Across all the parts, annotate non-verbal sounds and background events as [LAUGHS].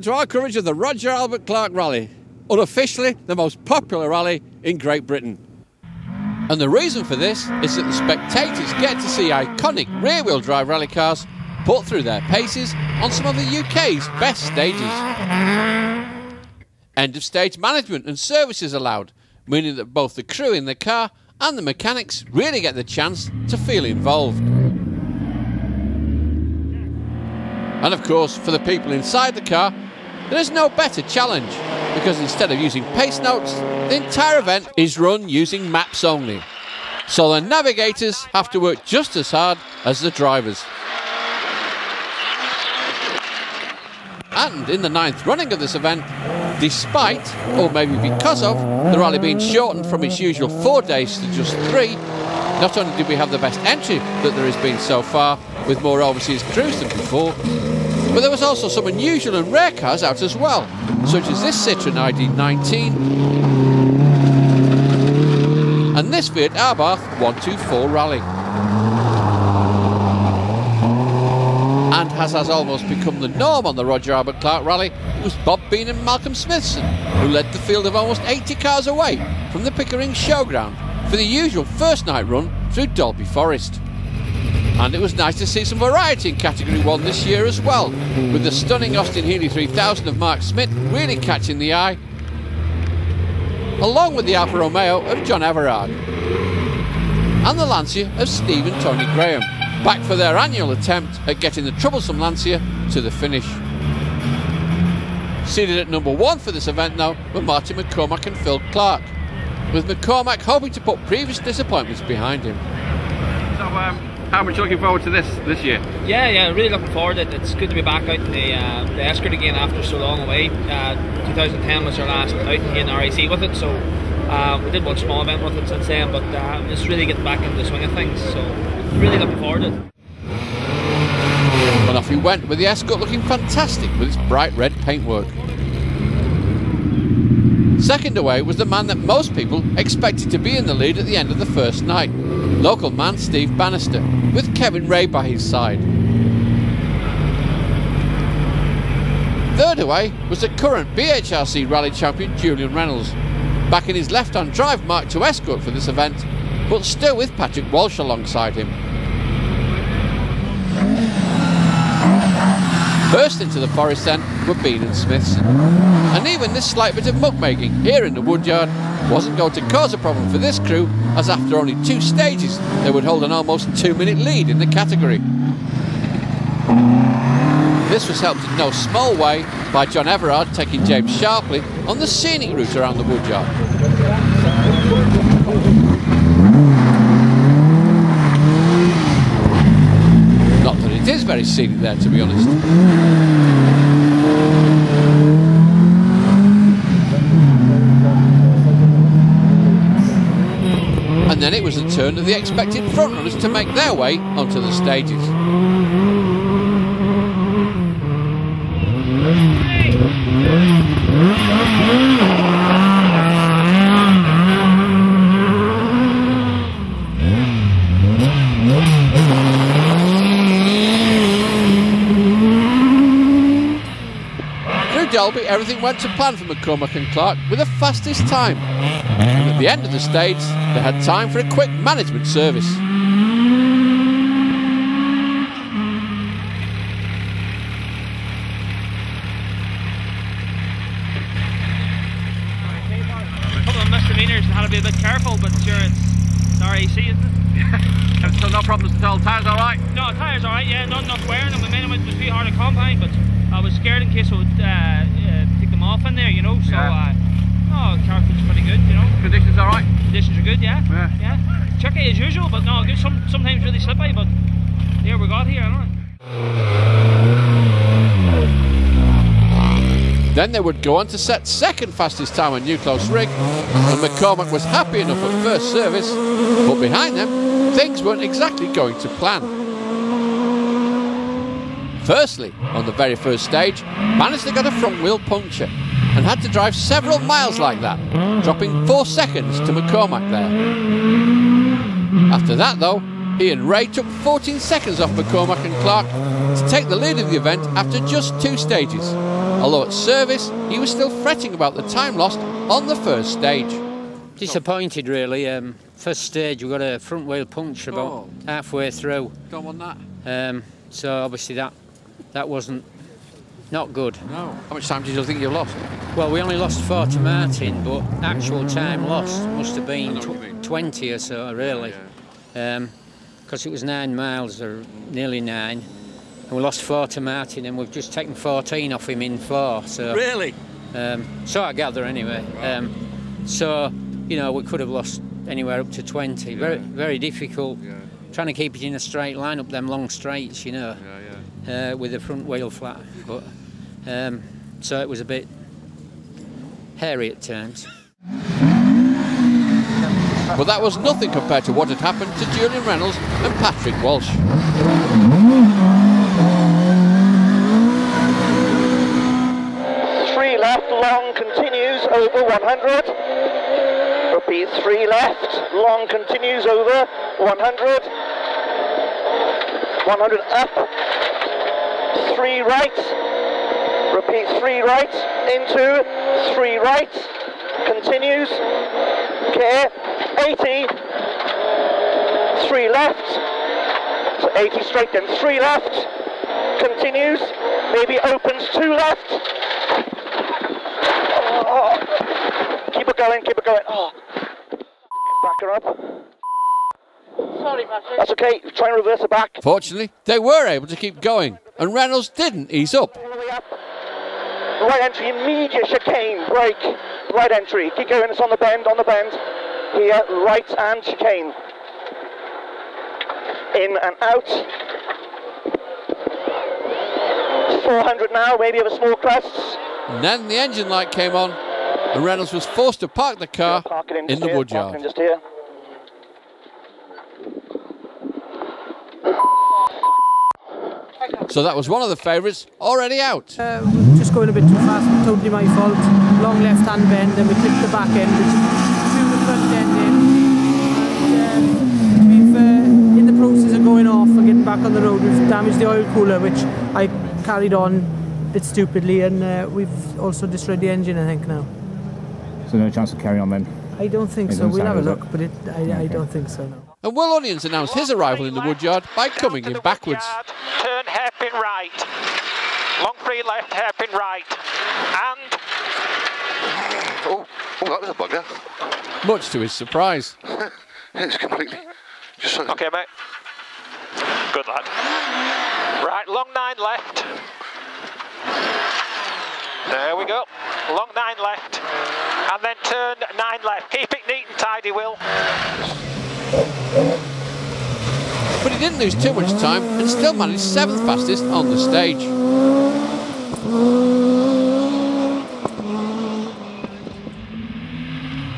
Welcome to our coverage of the Roger Albert Clark Rally, unofficially the most popular rally in Great Britain. And the reason for this is that the spectators get to see iconic rear wheel drive rally cars put through their paces on some of the UK's best stages. End of stage management and services allowed, meaning that both the crew in the car and the mechanics really get the chance to feel involved. And of course, for the people inside the car, there is no better challenge because instead of using pace notes, the entire event is run using maps only. So the navigators have to work just as hard as the drivers. And in the ninth running of this event, despite, or maybe because of, the rally being shortened from its usual four days to just three, not only did we have the best entry that there has been so far, with more overseas crews than before, but there was also some unusual and rare cars out as well, such as this Citroen ID19 and this Fiat Abarth 124 Rally. And as has almost become the norm on the Roger Albert Clark Rally, it was Bob Bean and Malcolm Smithson who led the field of almost 80 cars away from the Pickering Showground for the usual first night run through Dalby Forest. And it was nice to see some variety in Category 1 this year as well, with the stunning Austin Healey 3000 of Mark Smith really catching the eye, along with the Alfa Romeo of John Everard, and the Lancia of Steve and Tony Graham, back for their annual attempt at getting the troublesome Lancia to the finish. Seated at number one for this event now were Martin McCormack and Phil Clark, with McCormack hoping to put previous disappointments behind him. So, um, how much looking forward to this this year? Yeah, yeah, really looking forward. To it. It's good to be back out in the uh, the Escort again after so long away. Uh, 2010 was our last out in RAC with it, so uh, we did one small event with it since then, but uh, it's really getting back into the swing of things. So really looking forward to it. And off he went with the Escort looking fantastic with its bright red paintwork. Second away was the man that most people expected to be in the lead at the end of the first night, local man Steve Bannister, with Kevin Ray by his side. Third away was the current BHRC rally champion Julian Reynolds, back in his left-hand drive Mark 2 Escort for this event, but still with Patrick Walsh alongside him. First into the forest then were Bean and Smithson. And even this slight bit of muckmaking here in the woodyard wasn't going to cause a problem for this crew, as after only two stages they would hold an almost two minute lead in the category. This was helped in no small way by John Everard taking James Sharpley on the scenic route around the woodyard. Not that it is very scenic there, to be honest. And then it was the turn of the expected frontrunners to make their way onto the stages. Dalby, everything went to plan for McCormack and Clark with the fastest time. And at the end of the stage, they had time for a quick management service. A couple of misdemeanors and had to be a bit careful, but sure, it's, it's RAC, isn't it? And so no problems at all. Tires all right? No, tyres alright, yeah, not not wearing them. I mean, it was pretty hard to compound, but I was scared in case I would uh, uh, take them off in there, you know. So, Yeah. uh, no, car fit's pretty good, you know. Conditions all right? Conditions are good, yeah. Yeah. Yeah. Tricky as usual, but no, good. Some sometimes really slippy, but here we got here, I Then they would go on to set second fastest time on New Close Rig, and McCormack was happy enough at first service, but behind them, things weren't exactly going to plan. Firstly, on the very first stage, Bannister got a front wheel puncture and had to drive several miles like that, dropping four seconds to McCormack there. After that, though, he and Ray took 14 seconds off McCormack and Clark to take the lead of the event after just two stages. Although at service he was still fretting about the time lost on the first stage. Disappointed, really. Um, first stage, we got a front wheel puncture about Oh. halfway through. Don't want that. Um, so obviously that that wasn't not good. No. How much time did you think you lost? Well, we only lost four to Martin, but actual time lost must have been I know what you mean. tw- 20 or so, really. Because it was nine miles, or nearly nine. And we lost four to Martin, and we've just taken 14 off him in four. So, Really? um, so I gather anyway. Um, so, you know, we could have lost anywhere up to 20. Very, very difficult trying to keep it in a straight line up them long straights, you know, uh, with the front wheel flat. But um, so it was a bit hairy at times. But that was nothing compared to what had happened to Julian Reynolds and Patrick Walsh. Three left, long continues over 100. Repeat, three left, long continues over 100. 100 up. Three right. Repeat, three right into three right. Continues. Care. 80. Three left. So 80 straight then. Three left. Continues. Maybe opens two left. Keep it going, keep it going. Oh. Back her up. Sorry, Patrick. That's okay. Try and reverse it back. Fortunately, they were able to keep going, and Reynolds didn't ease up. All the way up. Right entry, immediate chicane, break. Right entry. Keep going, it's on the bend, on the bend. Here, right and chicane. In and out. 400 now, maybe of a small crest. And then the engine light came on, and Reynolds was forced to park the car Park in, in the here, wood park it in yard. So that was one of the favourites already out. Uh, just going a bit too fast, totally my fault. Long left hand bend, and we clipped the back end, which threw the front end in. And uh, we've, uh, in the process of going off and getting back on the road, we've damaged the oil cooler, which I carried on a bit stupidly, and uh, we've also destroyed the engine, I think, now. So no chance of carrying on then. I don't think It so. We'll have a sound as look, but it, I, I don't think so, no. And Will Onions announced his arrival in the woodyard by coming in backwards. Turn hairpin right. Long free left, hairpin right. And Oh, oh, that was a bugger. Much to his surprise. [LAUGHS] It's completely. Just so, okay, mate. Good lad. Right, long nine left. There we go. Long nine left. And then turn nine left. Keep it neat and tidy, Will. But he didn't lose too much time and still managed seventh fastest on the stage.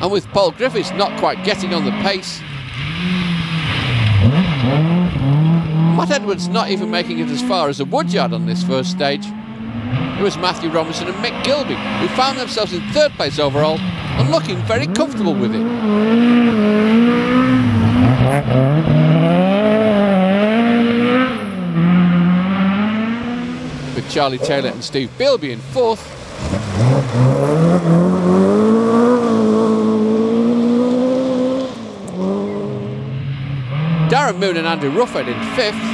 And with Paul Griffiths not quite getting on the pace, Matt Edwards not even making it as far as the woodyard on this first stage. It was Matthew Robinson and Mick Gilby who found themselves in third place overall and looking very comfortable with it. With Charlie Taylor and Steve Bealby in fourth. Darren Moon and Andrew Rufford in fifth.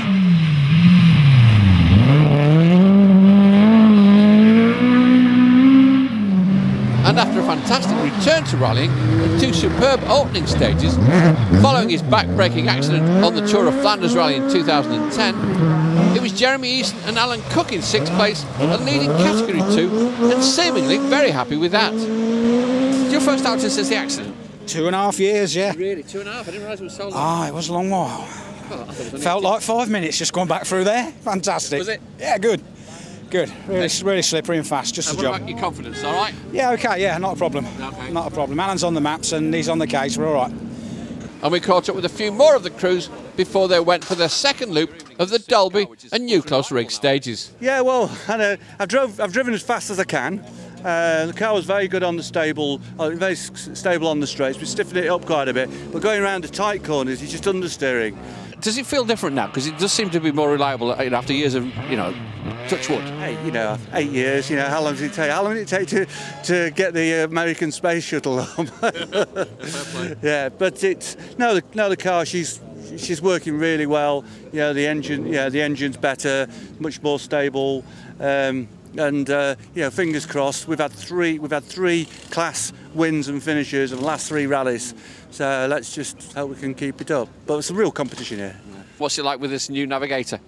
And after a fantastic return to rallying and two superb opening stages, following his back-breaking accident on the Tour of Flanders Rally in 2010, it was Jeremy Easton and Alan Cook in sixth place and leading category two, and seemingly very happy with that. Your first outing since the accident? Two and a half years, yeah. Really, two and a half. I didn't realise it was so long. Ah, it was a long while. Oh, I thought it was only Felt like five minutes just going back through there. Fantastic. Was it? Yeah, good. Good. Really, really slippery and fast. Just And a job. your confidence? All right. Yeah, okay, yeah, not a problem. Okay. Not a problem. Alan's on the maps and he's on the case. We're all right. And we caught up with a few more of the crews before they went for their second loop of the Dalby and New Close Rig stages. Yeah, well, and, uh, I've, drove, I've driven as fast as I can. Uh, the car was very good on the stable, uh, very stable on the straights. We stiffened it up quite a bit, but going around the tight corners, it's just understeering. Does it feel different now? Because it does seem to be more reliable after years of, you know, touch wood. Hey, you know, eight years. You know, how long did it take? How long did it take to to get the American space shuttle on? [LAUGHS] yeah, but it's no, the, no, the car. She's she's working really well. You know, the engine. Yeah, the engine's better, much more stable. Um, and uh, you know, fingers crossed. We've had three. We've had three class wins and finishes in the last three rallies. So let's just hope we can keep it up. But it's a real competition here. What's it like with this new navigator?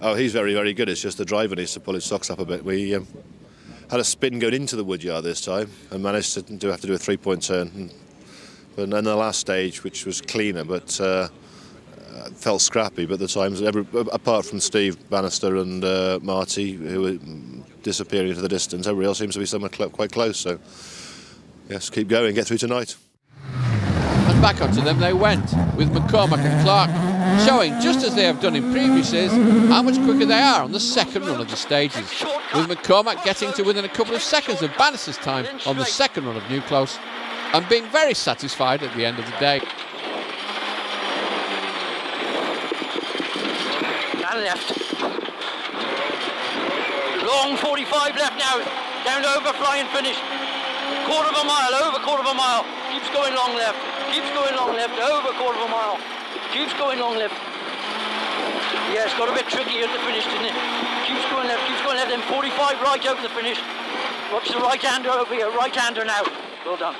Oh, he's very, very good. It's just the driver needs to pull his socks up a bit. We um, had a spin going into the woodyard this time and managed to do have to do a three-point turn. But then the last stage, which was cleaner, but uh, uh, felt scrappy. But the times, every, apart from Steve Bannister and uh, Marty, who were disappearing into the distance, everybody else seems to be somewhere cl quite close. So, yes, keep going, get through tonight. Back onto them they went, with McCormack and Clark showing, just as they have done in previous years, how much quicker they are on the second run of the stages, with McCormack getting to within a couple of seconds of Bannister's time on the second run of New Close, and being very satisfied at the end of the day. Left. Long 45 left now, down to overflying finish. Quarter of a mile, over quarter of a mile. Keeps going long left, keeps going long left, over a quarter of a mile. Keeps going long left. Yeah, it's got a bit tricky at the finish, didn't it? Keeps going left, keeps going left, then 45 right over the finish. Watch the right-hander over here, right-hander now. Well done.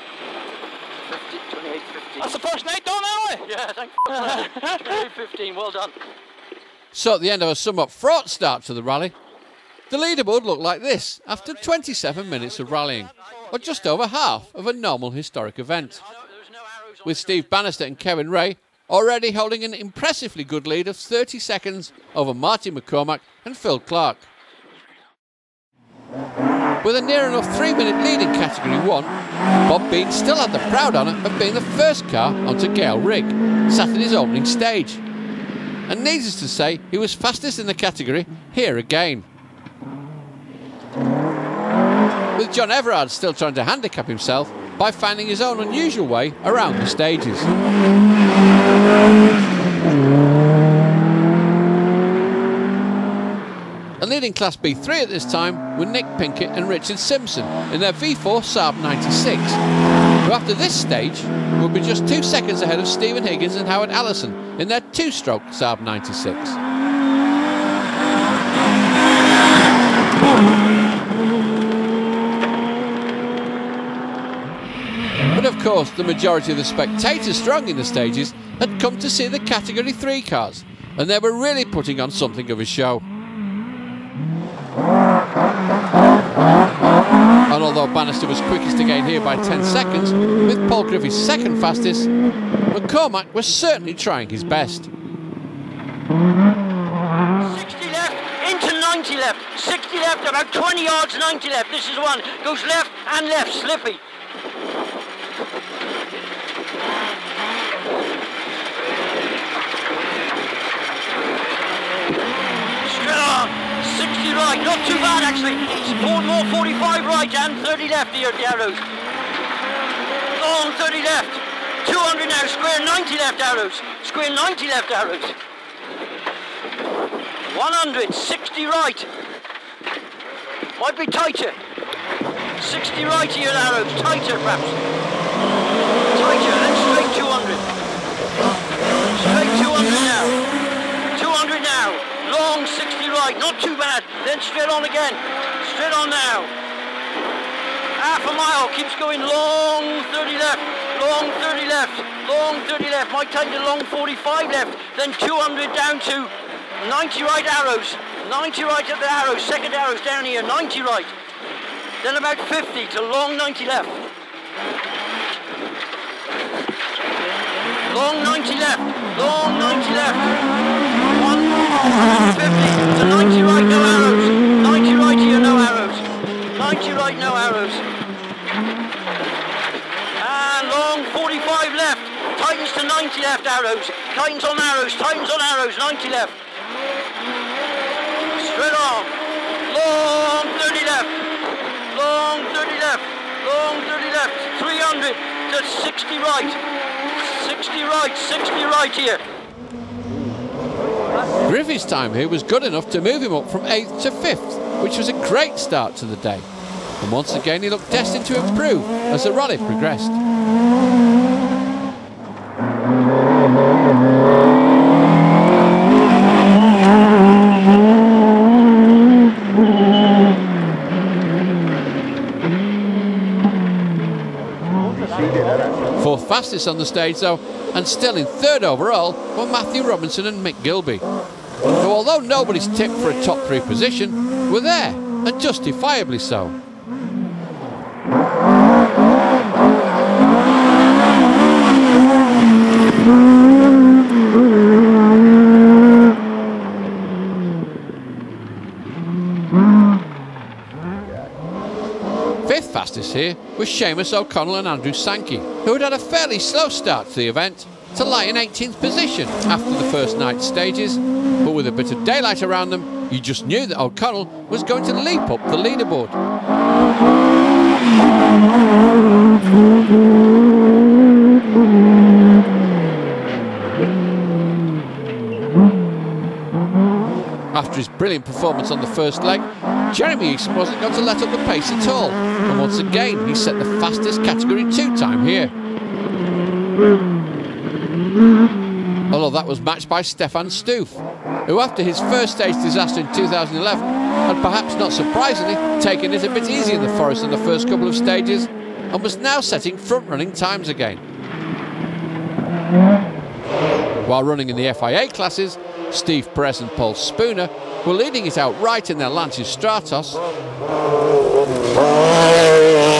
50, 28, 15. That's the first night done, aren't we? Yeah, thank 28, [LAUGHS] 15, well done. So at the end of a somewhat fraught start to the rally, the leaderboard looked like this after 27 minutes of rallying, or just over half of a normal historic event. With Steve Bannister and Kevin Ray already holding an impressively good lead of 30 seconds over Marty McCormack and Phil Clark. With a near enough three minute lead in Category 1, Bob Bean still had the proud honour of being the first car onto Gale Rig, sat in his opening stage. And needless to say, he was fastest in the category here again. With John Everard still trying to handicap himself by finding his own unusual way around the stages. And leading Class B3 at this time were Nick Pinkett and Richard Simpson in their V4 Saab 96, who after this stage would be just two seconds ahead of Stephen Higgins and Howard Allison in their two-stroke Saab 96. Course, the majority of the spectators strung in the stages had come to see the Category 3 cars, and they were really putting on something of a show. And although Bannister was quickest again here by 10 seconds, with Paul Griffiths second fastest, McCormack was certainly trying his best. 60 left, into 90 left, 60 left, about 20 yards, 90 left. This is one, goes left and left, slippy. Straight on, 60 right, not too bad actually. Four more 45 right and 30 left here at the arrows. Long 30 left. 200 now, square 90 left arrows. Square 90 left arrows. 100, 60 right. Might be tighter. 60 right here arrows, tighter perhaps. Tighter, then straight 200. Straight 200 now. 200 now. Long 60 right, not too bad. Then straight on again. Straight on now. Half a mile, keeps going long 30 left. Long 30 left, long 30 left, might take the long 45 left, then 200 down to 90 right arrows, 90 right at the arrows, second arrows down here, 90 right, then about 50 to long 90 left. Long 90 left, long 90 left, 150 to 90 right, no arrows, 90 right here, arrows, 90 right, no arrows. And long 45 left. Tightens to 90 left arrows. Tightens on arrows. Tightens on arrows. 90 left. Straight on. Long 30 left. Long 30 left. Long 30 left. 300 to 60 right. 60 right. 60 right here. Griffey's time here was good enough to move him up from 8th to 5th, which was a great start to the day. And once again he looked destined to improve as the rally progressed. Fourth fastest on the stage though, and still in third overall were Matthew Robinson and Mick Gilby, who although nobody's tipped for a top three position, were there, and justifiably so. Fifth fastest here was Seamus O'Connell and Andrew Sankey, who had had a fairly slow start to the event to lie in 18th position after the first night's stages, but with a bit of daylight around them, you just knew that O'Connell was going to leap up the leaderboard. After his brilliant performance on the first leg, Jeremy Easton wasn't going to let up the pace at all, and once again he set the fastest Category 2 time here. Although that was matched by Stefan Stoof, who after his first stage disaster in 2011 had perhaps not surprisingly taken it a bit easy in the forest in the first couple of stages and was now setting front-running times again. While running in the FIA classes, Steve Perez and Paul Spooner were leading it out right in their Lancia Stratos.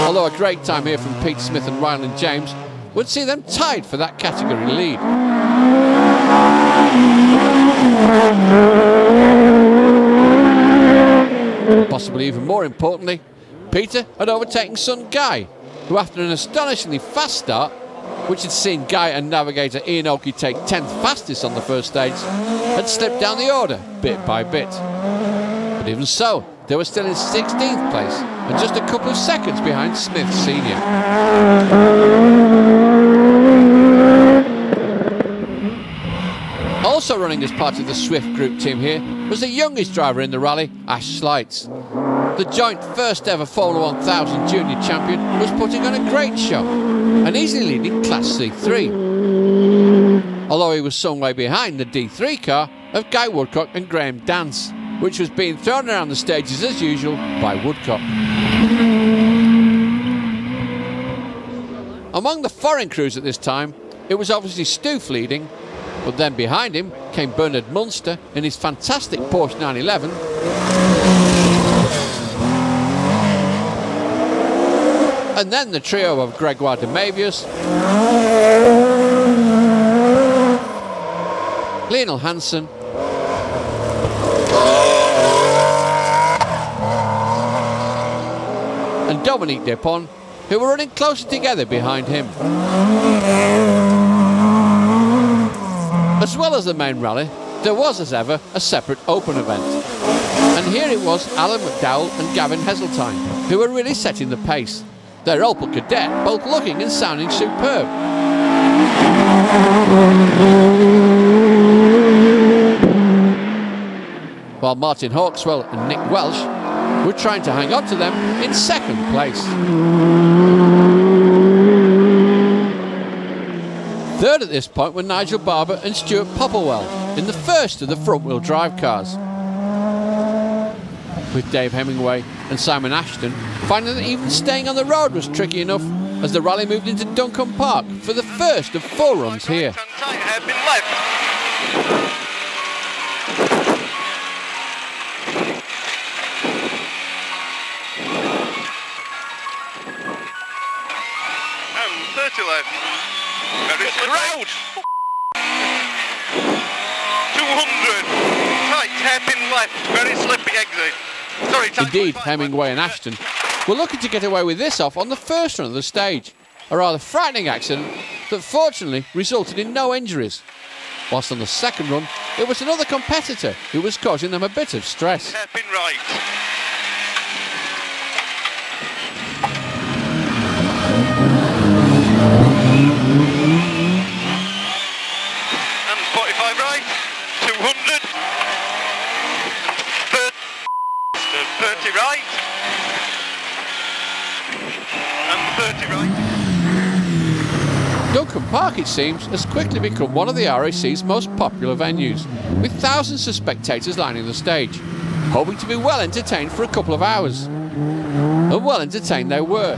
Although a great time here from Pete Smith and Ryland James would see them tied for that category lead. Possibly even more importantly, Peter had overtaken son Guy, who after an astonishingly fast start, which had seen Guy and navigator Ian Oakey take 10th fastest on the first stage, had slipped down the order bit by bit. But even so, they were still in 16th place and just a couple of seconds behind Smith Senior. Also running as part of the Swift Group team here was the youngest driver in the rally, Ash Slights. The joint first ever Formula 1000 junior champion was putting on a great show and easily leading Class C3. Although he was some way behind the D3 car of Guy Woodcock and Graham Dance, which was being thrown around the stages as usual by Woodcock. Among the foreign crews at this time, it was obviously Stoof leading, but then behind him came Bernard Munster in his fantastic Porsche 911. And then the trio of Gregoire de Mevius, Lionel Hansen, and Dominique Depon, who were running closer together behind him. As well as the main rally, there was, as ever, a separate open event. And here it was Alan McDowell and Gavin Heseltine, who were really setting the pace. Their Opel Kadett both looking and sounding superb. While Martin Hawkswell and Nick Welsh were trying to hang on to them in second place. Third at this point were Nigel Barber and Stuart Popplewell in the first of the front-wheel drive cars. With Dave Hemingway and Simon Ashton finding that even staying on the road was tricky enough as the rally moved into Duncombe Park for the first of four runs here. And 30 left. Very crowd. 200. Tight hairpin left. Very slippy exit. Indeed, Hemingway and Ashton were looking to get away with this off on the first run of the stage. A rather frightening accident that fortunately resulted in no injuries. Whilst on the second run, it was another competitor who was causing them a bit of stress. hairpin right. And 45 right. 200. The 30 right. And 30 right. Duncombe Park, it seems, has quickly become one of the RAC's most popular venues, with thousands of spectators lining the stage, hoping to be well entertained for a couple of hours. And well entertained they were.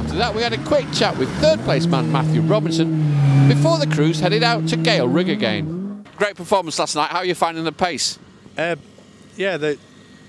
After that, we had a quick chat with third place Matthew Robinson before the crews headed out to Gale Rig again. Great performance last night. How are you finding the pace? Uh, yeah, the,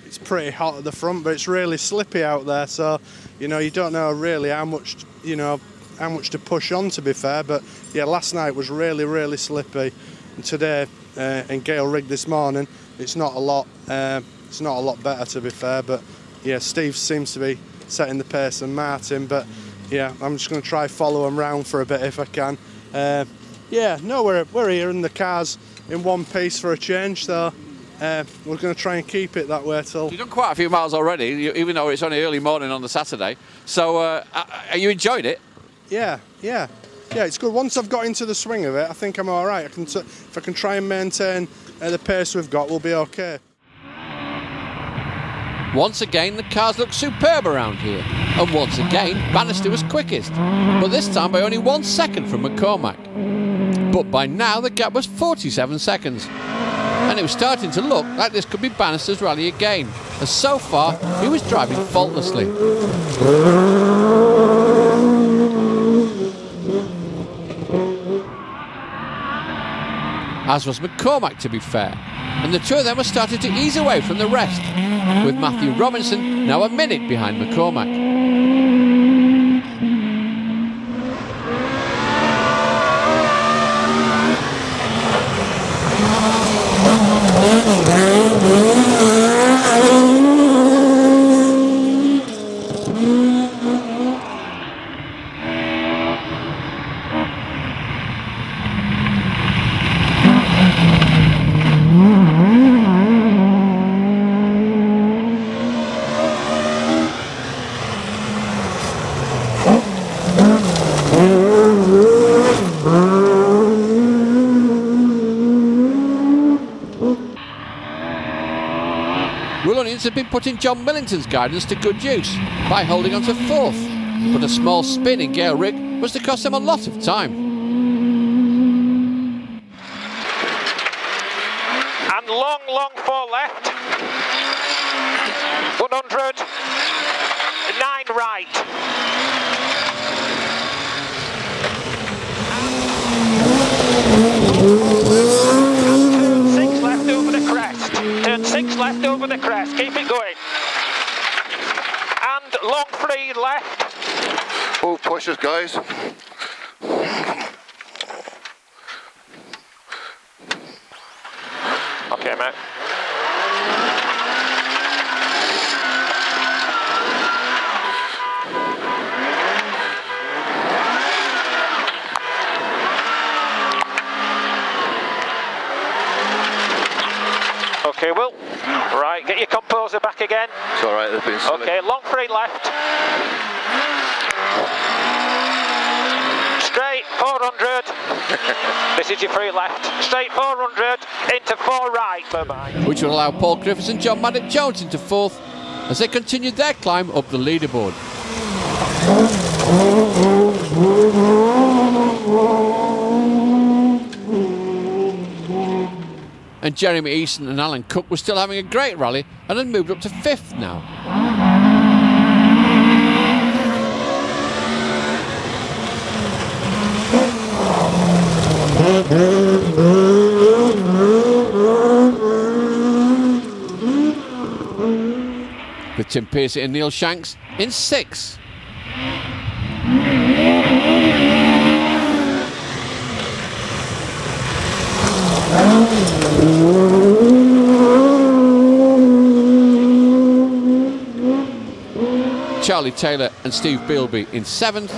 it's pretty hot at the front, but it's really slippy out there. So, you know, you don't know really how much, you know, how much to push on. To be fair, but yeah, last night was really, really slippy, and today uh, in Gale Rig this morning, it's not a lot. Uh, it's not a lot better, to be fair. But yeah, Steve seems to be setting the pace, and Martin. But yeah, I'm just going to try follow him round for a bit if I can. Uh, yeah, no, we're we're here, and the cars in one piece for a change. So. Uh, we're going to try and keep it that way till. You've done quite a few miles already, even though it's only early morning on the Saturday. So, uh, are you enjoying it? Yeah, yeah, yeah. It's good. Once I've got into the swing of it, I think I'm all right. I can, t- if I can try and maintain uh, the pace we've got, we'll be okay. Once again, the cars look superb around here. And once again, Bannister was quickest, but this time by only one second from McCormack. But by now, the gap was 47 seconds. And it was starting to look like this could be Bannister's rally again, as so far he was driving faultlessly. As was McCormack, to be fair. And the two of them were starting to ease away from the rest, with Matthew Robinson now a minute behind McCormack. Will Onions have been putting John Millington's guidance to good use by holding on to fourth, but a small spin in Gale Rig was to cost them a lot of time. And long, long four left. 100. Nine right. Turn six left over the crest. Turn six left over the crest. Keep it going. And long three left. Oh, pushes, guys. Okay, mate. back again. It's all right. There's been some. Okay, long free left. Straight 400. [LAUGHS] this is your free left. Straight 400 into four right. Which will allow Paul Griffiths and John Maddock Jones into fourth as they continued their climb up the leaderboard. And Jeremy Easton and Alan Cook were still having a great rally and had moved up to fifth now. With Tim Pearcey and Neil Shanks in sixth. Charlie Taylor and Steve Bealby in seventh.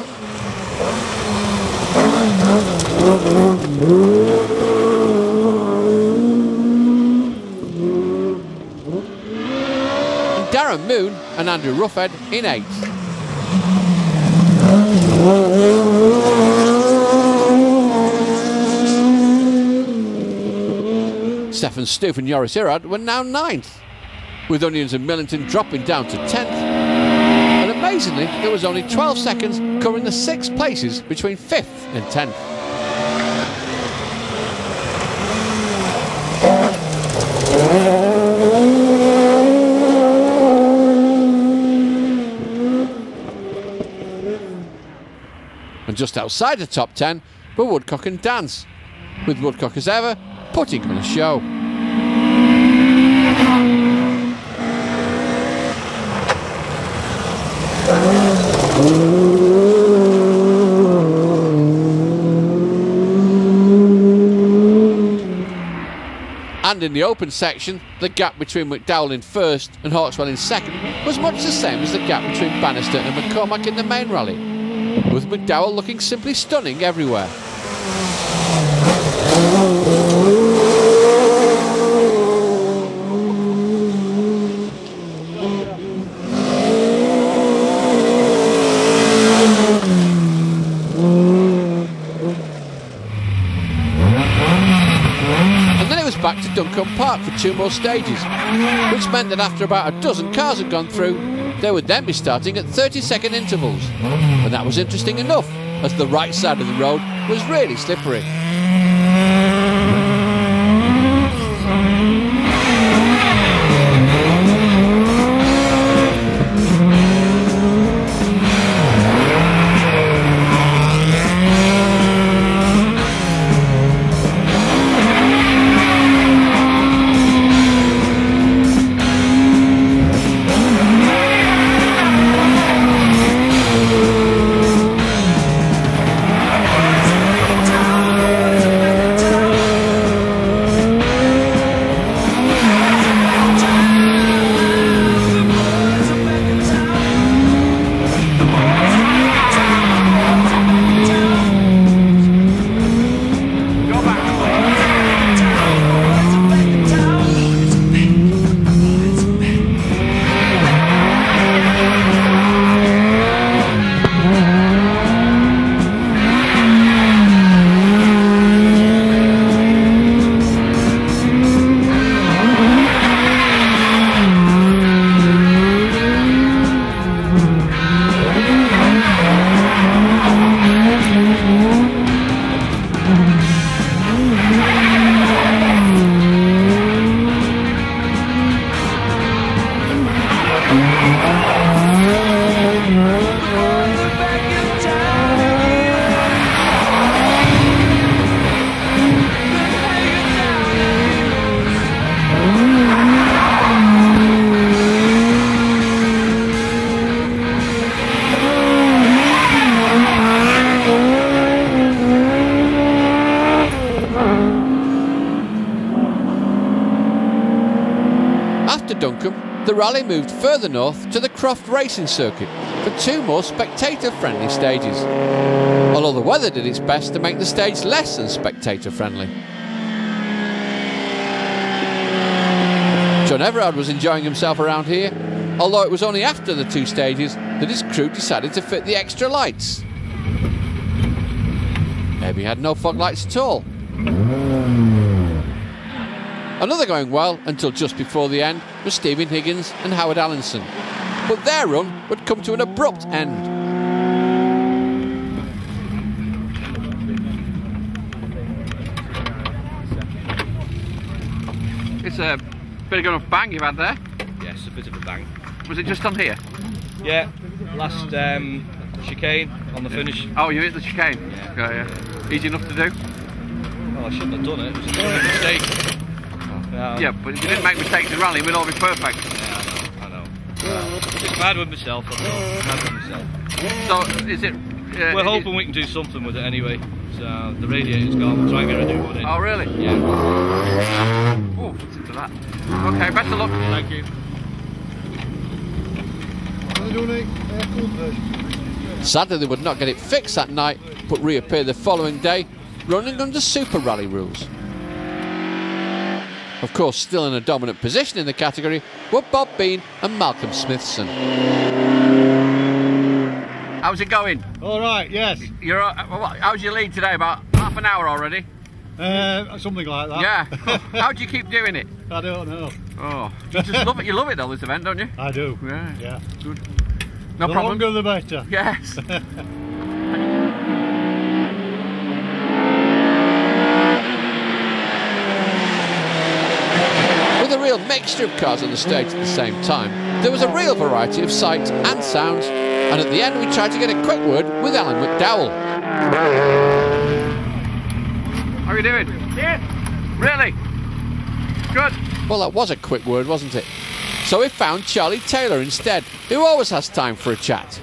And Darren Moon and Andrew Ruffhead in eighth. Stefan Stoof and Joris Irad were now ninth, with Onions and Millington dropping down to 10th. And amazingly, there was only 12 seconds covering the six places between 5th and 10th. And just outside the top 10 were Woodcock and Dance, with Woodcock as ever putting on a show. And in the open section, the gap between McDowell in first and Hawkswell in second was much the same as the gap between Bannister and McCormack in the main rally, with McDowell looking simply stunning everywhere. And then it was back to Duncombe Park for two more stages, which meant that after about a dozen cars had gone through, they would then be starting at 30 second intervals. And that was interesting enough, as the right side of the road was really slippery. Moved further north to the Croft Racing Circuit for two more spectator-friendly stages. Although the weather did its best to make the stage less than spectator-friendly. John Everard was enjoying himself around here, although it was only after the two stages that his crew decided to fit the extra lights. Maybe he had no fog lights at all. Another going well until just before the end was Stephen Higgins and Howard Allinson. But their run would come to an abrupt end. It's a bit of going off bang you've had there. Yes, a bit of a bang. Was it just on here? Yeah, last um, chicane on the finish. Oh, you hit the chicane? Yeah. yeah. Easy enough to do? Well, I shouldn't have done it. It was a mistake. Um, yeah, but if you didn't make mistakes in rallying, we'd all be perfect. Yeah, I know. I know. Uh, just bad with myself. I Bad with myself. So, is it? Uh, We're hoping we can do something with it anyway. So the radiator's gone. We'll try and get a new one in. Oh, really? Yeah. Oh, listen to that. Okay, best of luck. Thank you. Sadly, they would not get it fixed that night, but reappear the following day, running under Super Rally rules. Of course, still in a dominant position in the category were Bob Bean and Malcolm Smithson. How's it going? All right, yes. You're. Uh, how's your lead today? About half an hour already. Uh, something like that. Yeah. [LAUGHS] How do you keep doing it? I don't know. Oh, you just love it. You love it though, this event, don't you? I do. Yeah. Yeah. Good. No the problem. longer the better. Yes. [LAUGHS] With a real mixture of cars on the stage at the same time, there was a real variety of sights and sounds, and at the end we tried to get a quick word with Alan McDowell. How are you doing? Yeah. Really? Good. Well, that was a quick word, wasn't it? So we found Charlie Taylor instead, who always has time for a chat.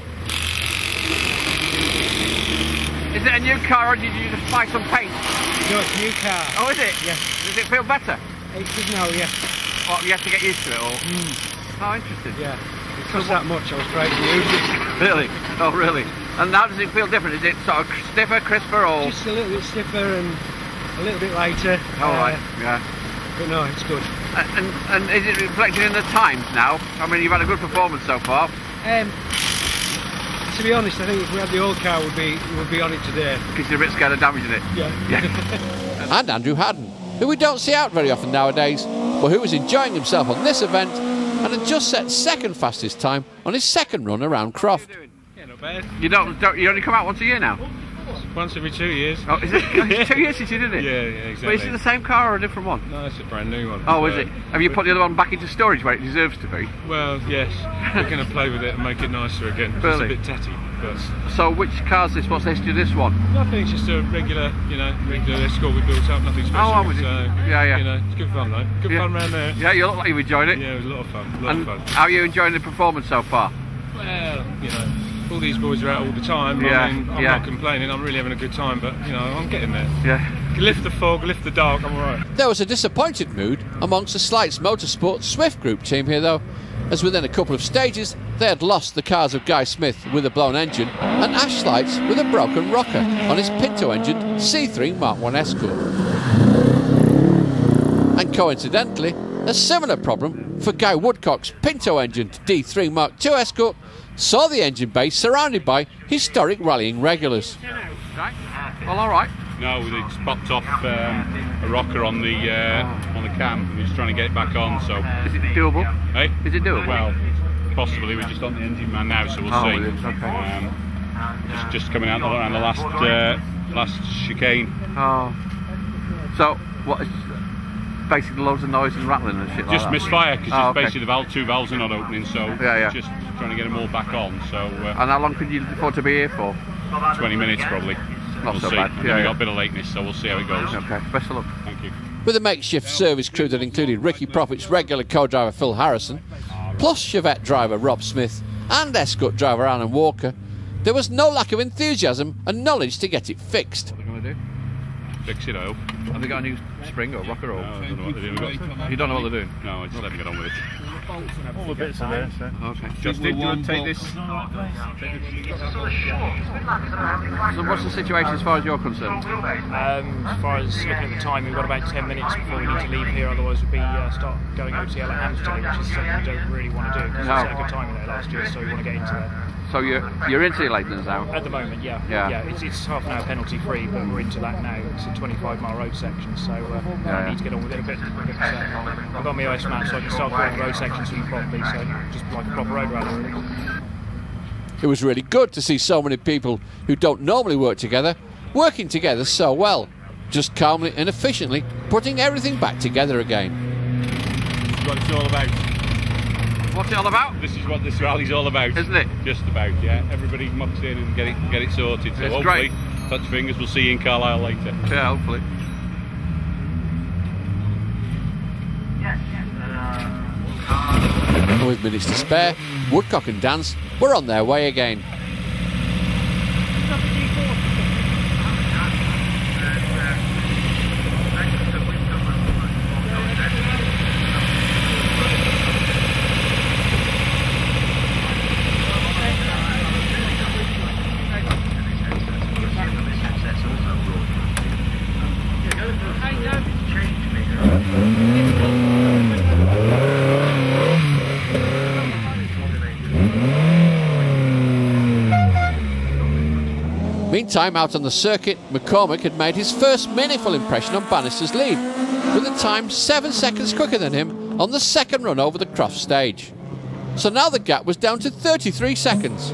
Is it a new car or did you just buy some paint? No, it's a new car. Oh, is it? Yes. Does it feel better? It does now, yes. Well, you have to get used to it all. Mm. Oh, interesting. Yeah. It cost that much, I was trying to use it. Really? Oh, really? And how does it feel different? Is it sort of stiffer, crisper, or...? Just a little bit stiffer and a little bit lighter. All uh, right, yeah. But no, it's good. And, and, and is it reflected in the times now? I mean, you've had a good performance so far. Um, to be honest, I think if we had the old car, we'd be we'd be on it today. Because you're a bit scared of damaging it. Yeah. Yeah. [LAUGHS] and Andrew Haddon, who we don't see out very often nowadays, but who was enjoying himself on this event and had just set second fastest time on his second run around Croft. Yeah, not bad. You don't, don't you only come out once a year now? Once every two years. Oh, is it [LAUGHS] it's two years since you did it? Yeah, yeah, But exactly. is it the same car or a different one? No, it's a brand new one. Oh, is it? Have you put the other one back into storage where it deserves to be? Well, yes. We're going to play with it and make it nicer again. It's a bit tatty, but So which car's this? What's this to this one? nothing. It's just a regular, you know, regular escort we built up. Nothing special. Oh, with you. so, Yeah, yeah. You know, it's good fun though. Good Yeah. fun round there. Yeah, you look like you've enjoyed it. Yeah, it was a lot of fun. A lot And of fun. how are you enjoying the performance so far? Well, you know, all these boys are out all the time. Yeah, I mean, I'm yeah. not complaining. I'm really having a good time, but you know, I'm getting there. Yeah. Lift the fog, lift the dark. I'm alright. There was a disappointed mood amongst the Slights Motorsport Swift Group team here, though, as within a couple of stages they had lost the cars of Guy Smith with a blown engine and Ash Slights with a broken rocker on his Pinto engined C3 Mark 1 Escort. And coincidentally, a similar problem for Guy Woodcock's Pinto engined D3 Mark II Escort saw the engine bay surrounded by historic rallying regulars. Right. Well, all right. No, it's popped off um, a rocker on the uh, on the cam. We're just trying to get it back on. So is it doable? Hey, is it doable? Well, possibly. We're just on the engine man now, so we'll Oh, see. it is, okay. Um, just, just coming out around the last uh, last chicane. Oh. So what? Is basically loads of noise and rattling and shit like Just that. misfire because Oh, okay. basically the valve, two valves are not opening. So Yeah, yeah. just trying to get them all back on. So uh, And how long could you afford to be here for? 20 minutes probably. Not we'll so see. bad. And Yeah, we got a bit of lateness, so we'll see how it goes. Okay. Best of luck. Thank you. with a makeshift service crew that included Ricky Profit's regular co-driver Phil Harrison, plus Chevette driver Rob Smith and escort driver Alan Walker, there was no lack of enthusiasm and knowledge to get it fixed. Fix it, I hope. Have they got a new spring or rocker or? No, I don't know what they're doing. Got- You don't know what they're doing? No, I just let them get on with it. bolts and everything. All the bits are there, so. Okay. Justin, do you want to take this? So what's the situation as far as you're concerned? Um, as far as looking at the time, we've got about 10 minutes before we need to leave here, otherwise we'll be uh, start going OTL at Hamsterley, which is something we don't really want to do because No. we set a good time there last year, so we want to get into there. So you're you're into your lateness now? At the moment, yeah. Yeah. it's, it's half an hour penalty free, but we're into that now. It's a 25 mile road section, so uh, Yeah, I yeah. need to get on with it a bit. But, uh, I've got my OS map, so I can start calling road sections for properly, so just like a proper road rally, really. It was really good to see so many people who don't normally work together working together so well, just calmly and efficiently putting everything back together again. This what it's all about. What's it all about? This is what this rally's all about. Isn't it? Just about, yeah. Everybody mucks in and get it get it sorted. So It's hopefully, great. touch fingers, we'll see you in Carlisle later. Yeah, hopefully. And with minutes to spare, Woodcock and Dance were on their way again. Meantime, out on the circuit, McCormack had made his first meaningful impression on Bannister's lead, with a time seven seconds quicker than him on the second run over the Croft stage. So now the gap was down to 33 seconds.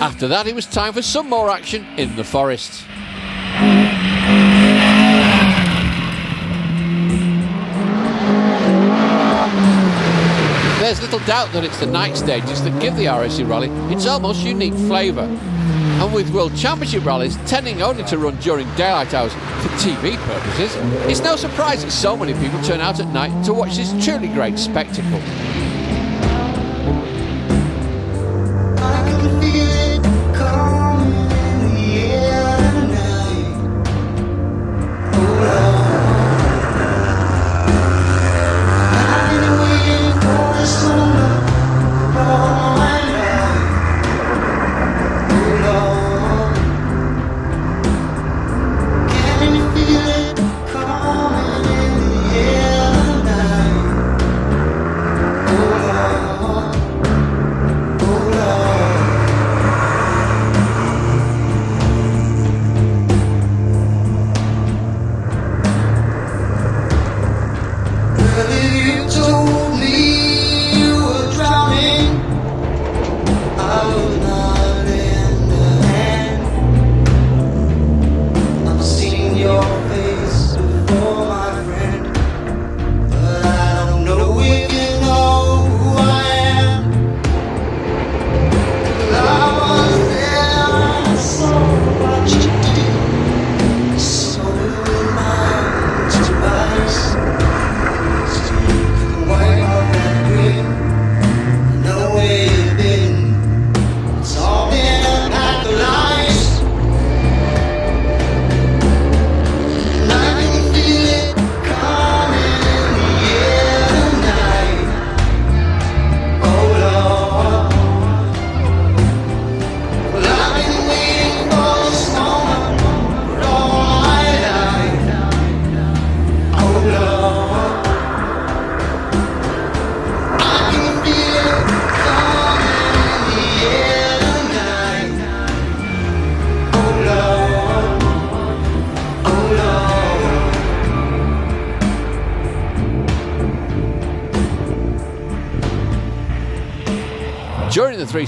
After that, it was time for some more action in the forest. There's little doubt that it's the night stages that give the RAC rally its almost unique flavour. And with World Championship rallies tending only to run during daylight hours for TV purposes, it's no surprise that so many people turn out at night to watch this truly great spectacle.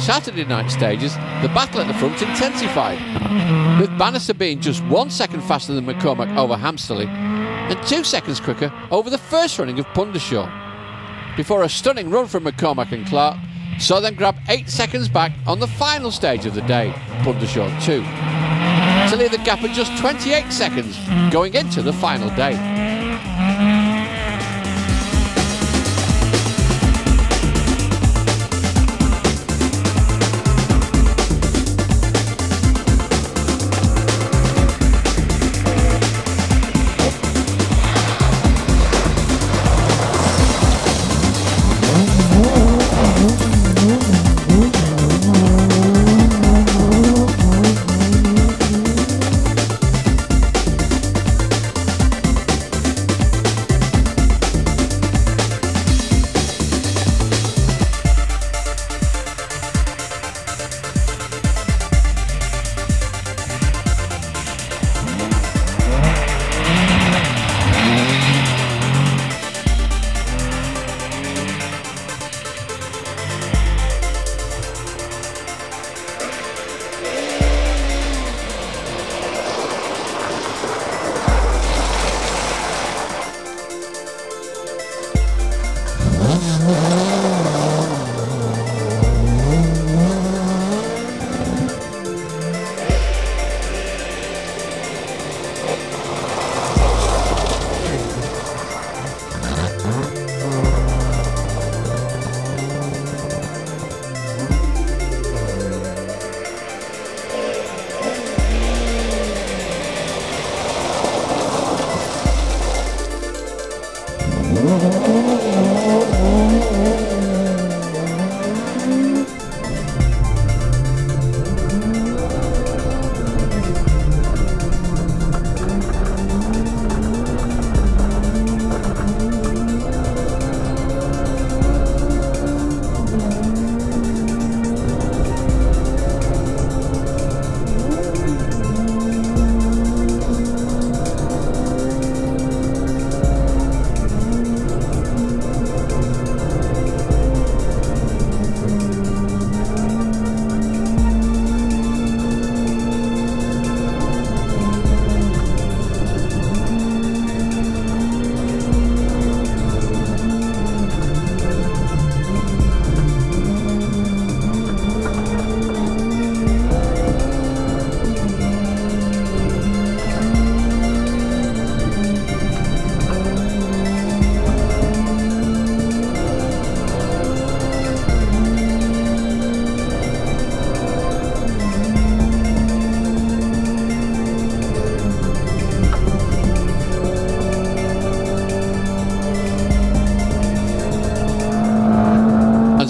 Saturday night stages, the battle at the front intensified, with Bannister being just one second faster than McCormack over Hamsterley and two seconds quicker over the first running of Pundershaw. Before a stunning run from McCormack and Clark saw them grab eight seconds back on the final stage of the day, Pundershaw 2, to leave the gap at just 28 seconds going into the final day.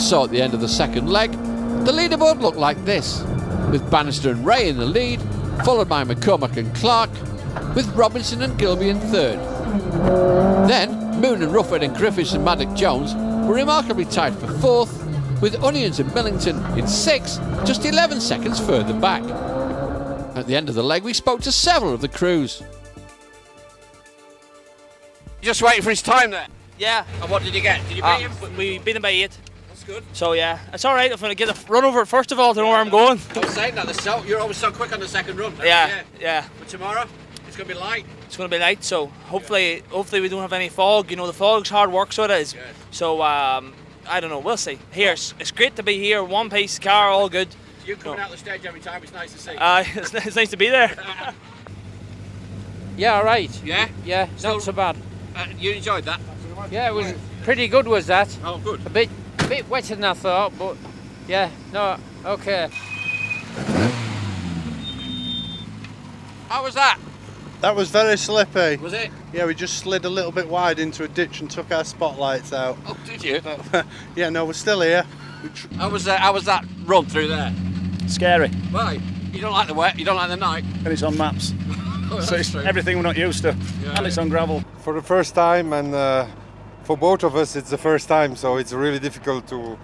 And so at the end of the second leg, the leaderboard looked like this, with Bannister and Ray in the lead, followed by McCormack and Clark, with Robinson and Gilby in third. Then, Moon and Rufford and Griffiths and Maddock Jones were remarkably tied for fourth, with Onions and Millington in sixth, just 11 seconds further back. At the end of the leg, we spoke to several of the crews. Just waiting for his time there. Yeah. And what did you get? Did you beat Uh, him? we beat him by eight. That's good. So yeah, it's all right. I'm gonna get a run over it first of all to know where I'm going. I was saying that. the So, you're always so quick on the second run. Yeah, yeah. But tomorrow, it's going to be light. It's gonna be light, so hopefully, hopefully we don't have any fog. You know, the fog's hard work, so it is. So um, I don't know. We'll see. Here, it's, it's great to be here. One piece car, all good. You coming out the stage every time, it's nice to see. Uh, [LAUGHS] it's, it's nice to be there. [LAUGHS] Yeah, all right. Yeah? Yeah, not so bad. Uh, you enjoyed that? Yeah, it was pretty good, was that? Oh, good. A bit, a bit wetter than I thought, but yeah, no, okay. How was that? That was very slippy. Was it? Yeah, we just slid a little bit wide into a ditch and took our spotlights out. Oh, did you? [LAUGHS] yeah, no, we're still here. We How was, uh, how was that run through there? Scary. Why? You don't like the wet, you don't like the night? And it's on maps. [LAUGHS] Oh, so it's true. everything we're not used to. And it's on gravel. for the first time and uh, for both of us it's the first time so it's really difficult to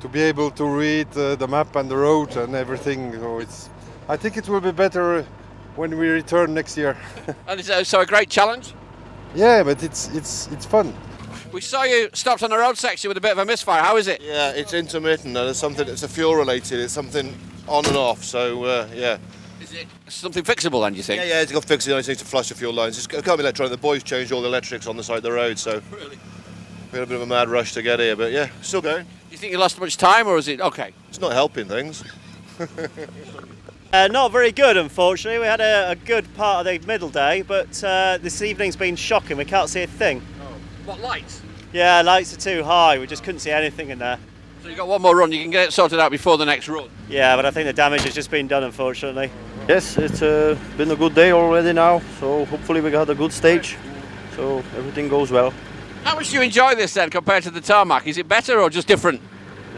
to be able to read uh, the map and the road and everything so it's I think it will be better when we return next year [LAUGHS] And it's uh, so a great challenge. yeah but it's it's it's fun We saw you stopped on the road section with a bit of a misfire. How is it? Yeah, it's intermittent and it's something it's a fuel related. It's something on and off. So uh, yeah. Is it something fixable then? Do you think? Yeah, yeah, it's got fixed. I just need to flush the fuel lines. It's, it can't be electronic. The boys changed all the electrics on the side of the road, so Really? we had a bit of a mad rush to get here. But yeah, still going. Do you think you lost much time, or is it okay? It's not helping things. [LAUGHS] Uh, not very good, unfortunately. We had a, a good part of the middle day, but uh, this evening's been shocking. We can't see a thing. What lights? Yeah, lights are too high. We just couldn't see anything in there. So you got one more run. You can get it sorted out before the next run. Yeah, but I think the damage has just been done, unfortunately. Yes, it's uh, been a good day already now, so hopefully we got a good stage, so everything goes well. How much do you enjoy this then compared to the tarmac? Is it better or just different?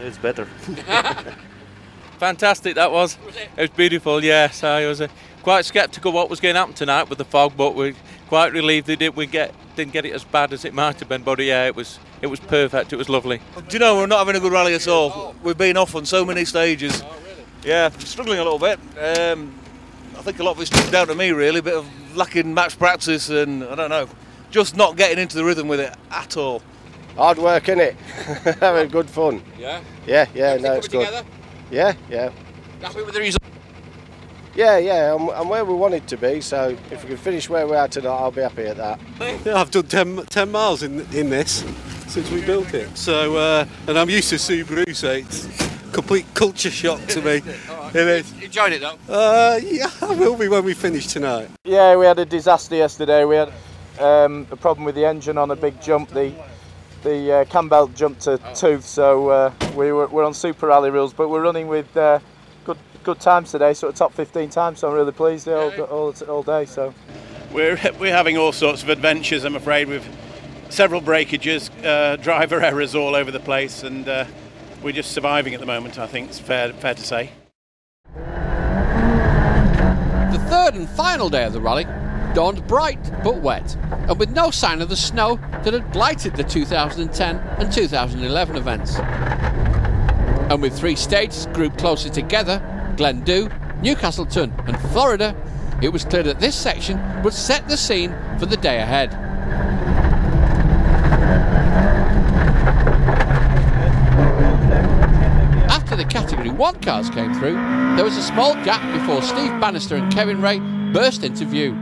It's better. [LAUGHS] [LAUGHS] Fantastic that was. It was beautiful, yes. I was uh, quite sceptical what was going to happen tonight with the fog, but we're quite relieved that we get didn't get it as bad as it might have been. But yeah, it was it was perfect. It was lovely. Do you know we're not having a good rally at all? We've been off on so many stages. Yeah, struggling a little bit. Um, I think a lot of it's down to me really, a bit of lacking match practice and I don't know, just not getting into the rhythm with it at all. Hard work, innit? [LAUGHS] Having good fun. Yeah. Yeah, yeah, Everything no, it's good. together? Yeah, yeah. Happy with the result? Yeah, yeah, I'm, I'm where we wanted to be, so if we can finish where we are tonight, I'll be happy at that. Yeah, I've done 10, 10 miles in in this, since we built it. So, uh, and I'm used to Subaru, so it's complete culture shock to me. [LAUGHS] It is. Enjoyed it though. Uh, yeah, I will be when we finish tonight. Yeah, we had a disaster yesterday. We had um, a problem with the engine on a big jump. The the uh, cam belt jumped to tooth, so uh, we were, we're on super rally rules, but we're running with uh, good good times today, sort of top 15 times. So I'm really pleased all, all, all day. So We're, we're having all sorts of adventures, I'm afraid, with several breakages, uh, driver [LAUGHS] errors all over the place, and uh, we're just surviving at the moment, I think it's fair, fair to say. The third and final day of the rally dawned bright but wet, and with no sign of the snow that had blighted the 2010 and 2011 events. And with three stages grouped closer together, Glendhu, Newcastleton, and Florida, it was clear that this section would set the scene for the day ahead. After the Category 1 cars came through, there was a small gap before Steve Bannister and Kevin Ray burst into view.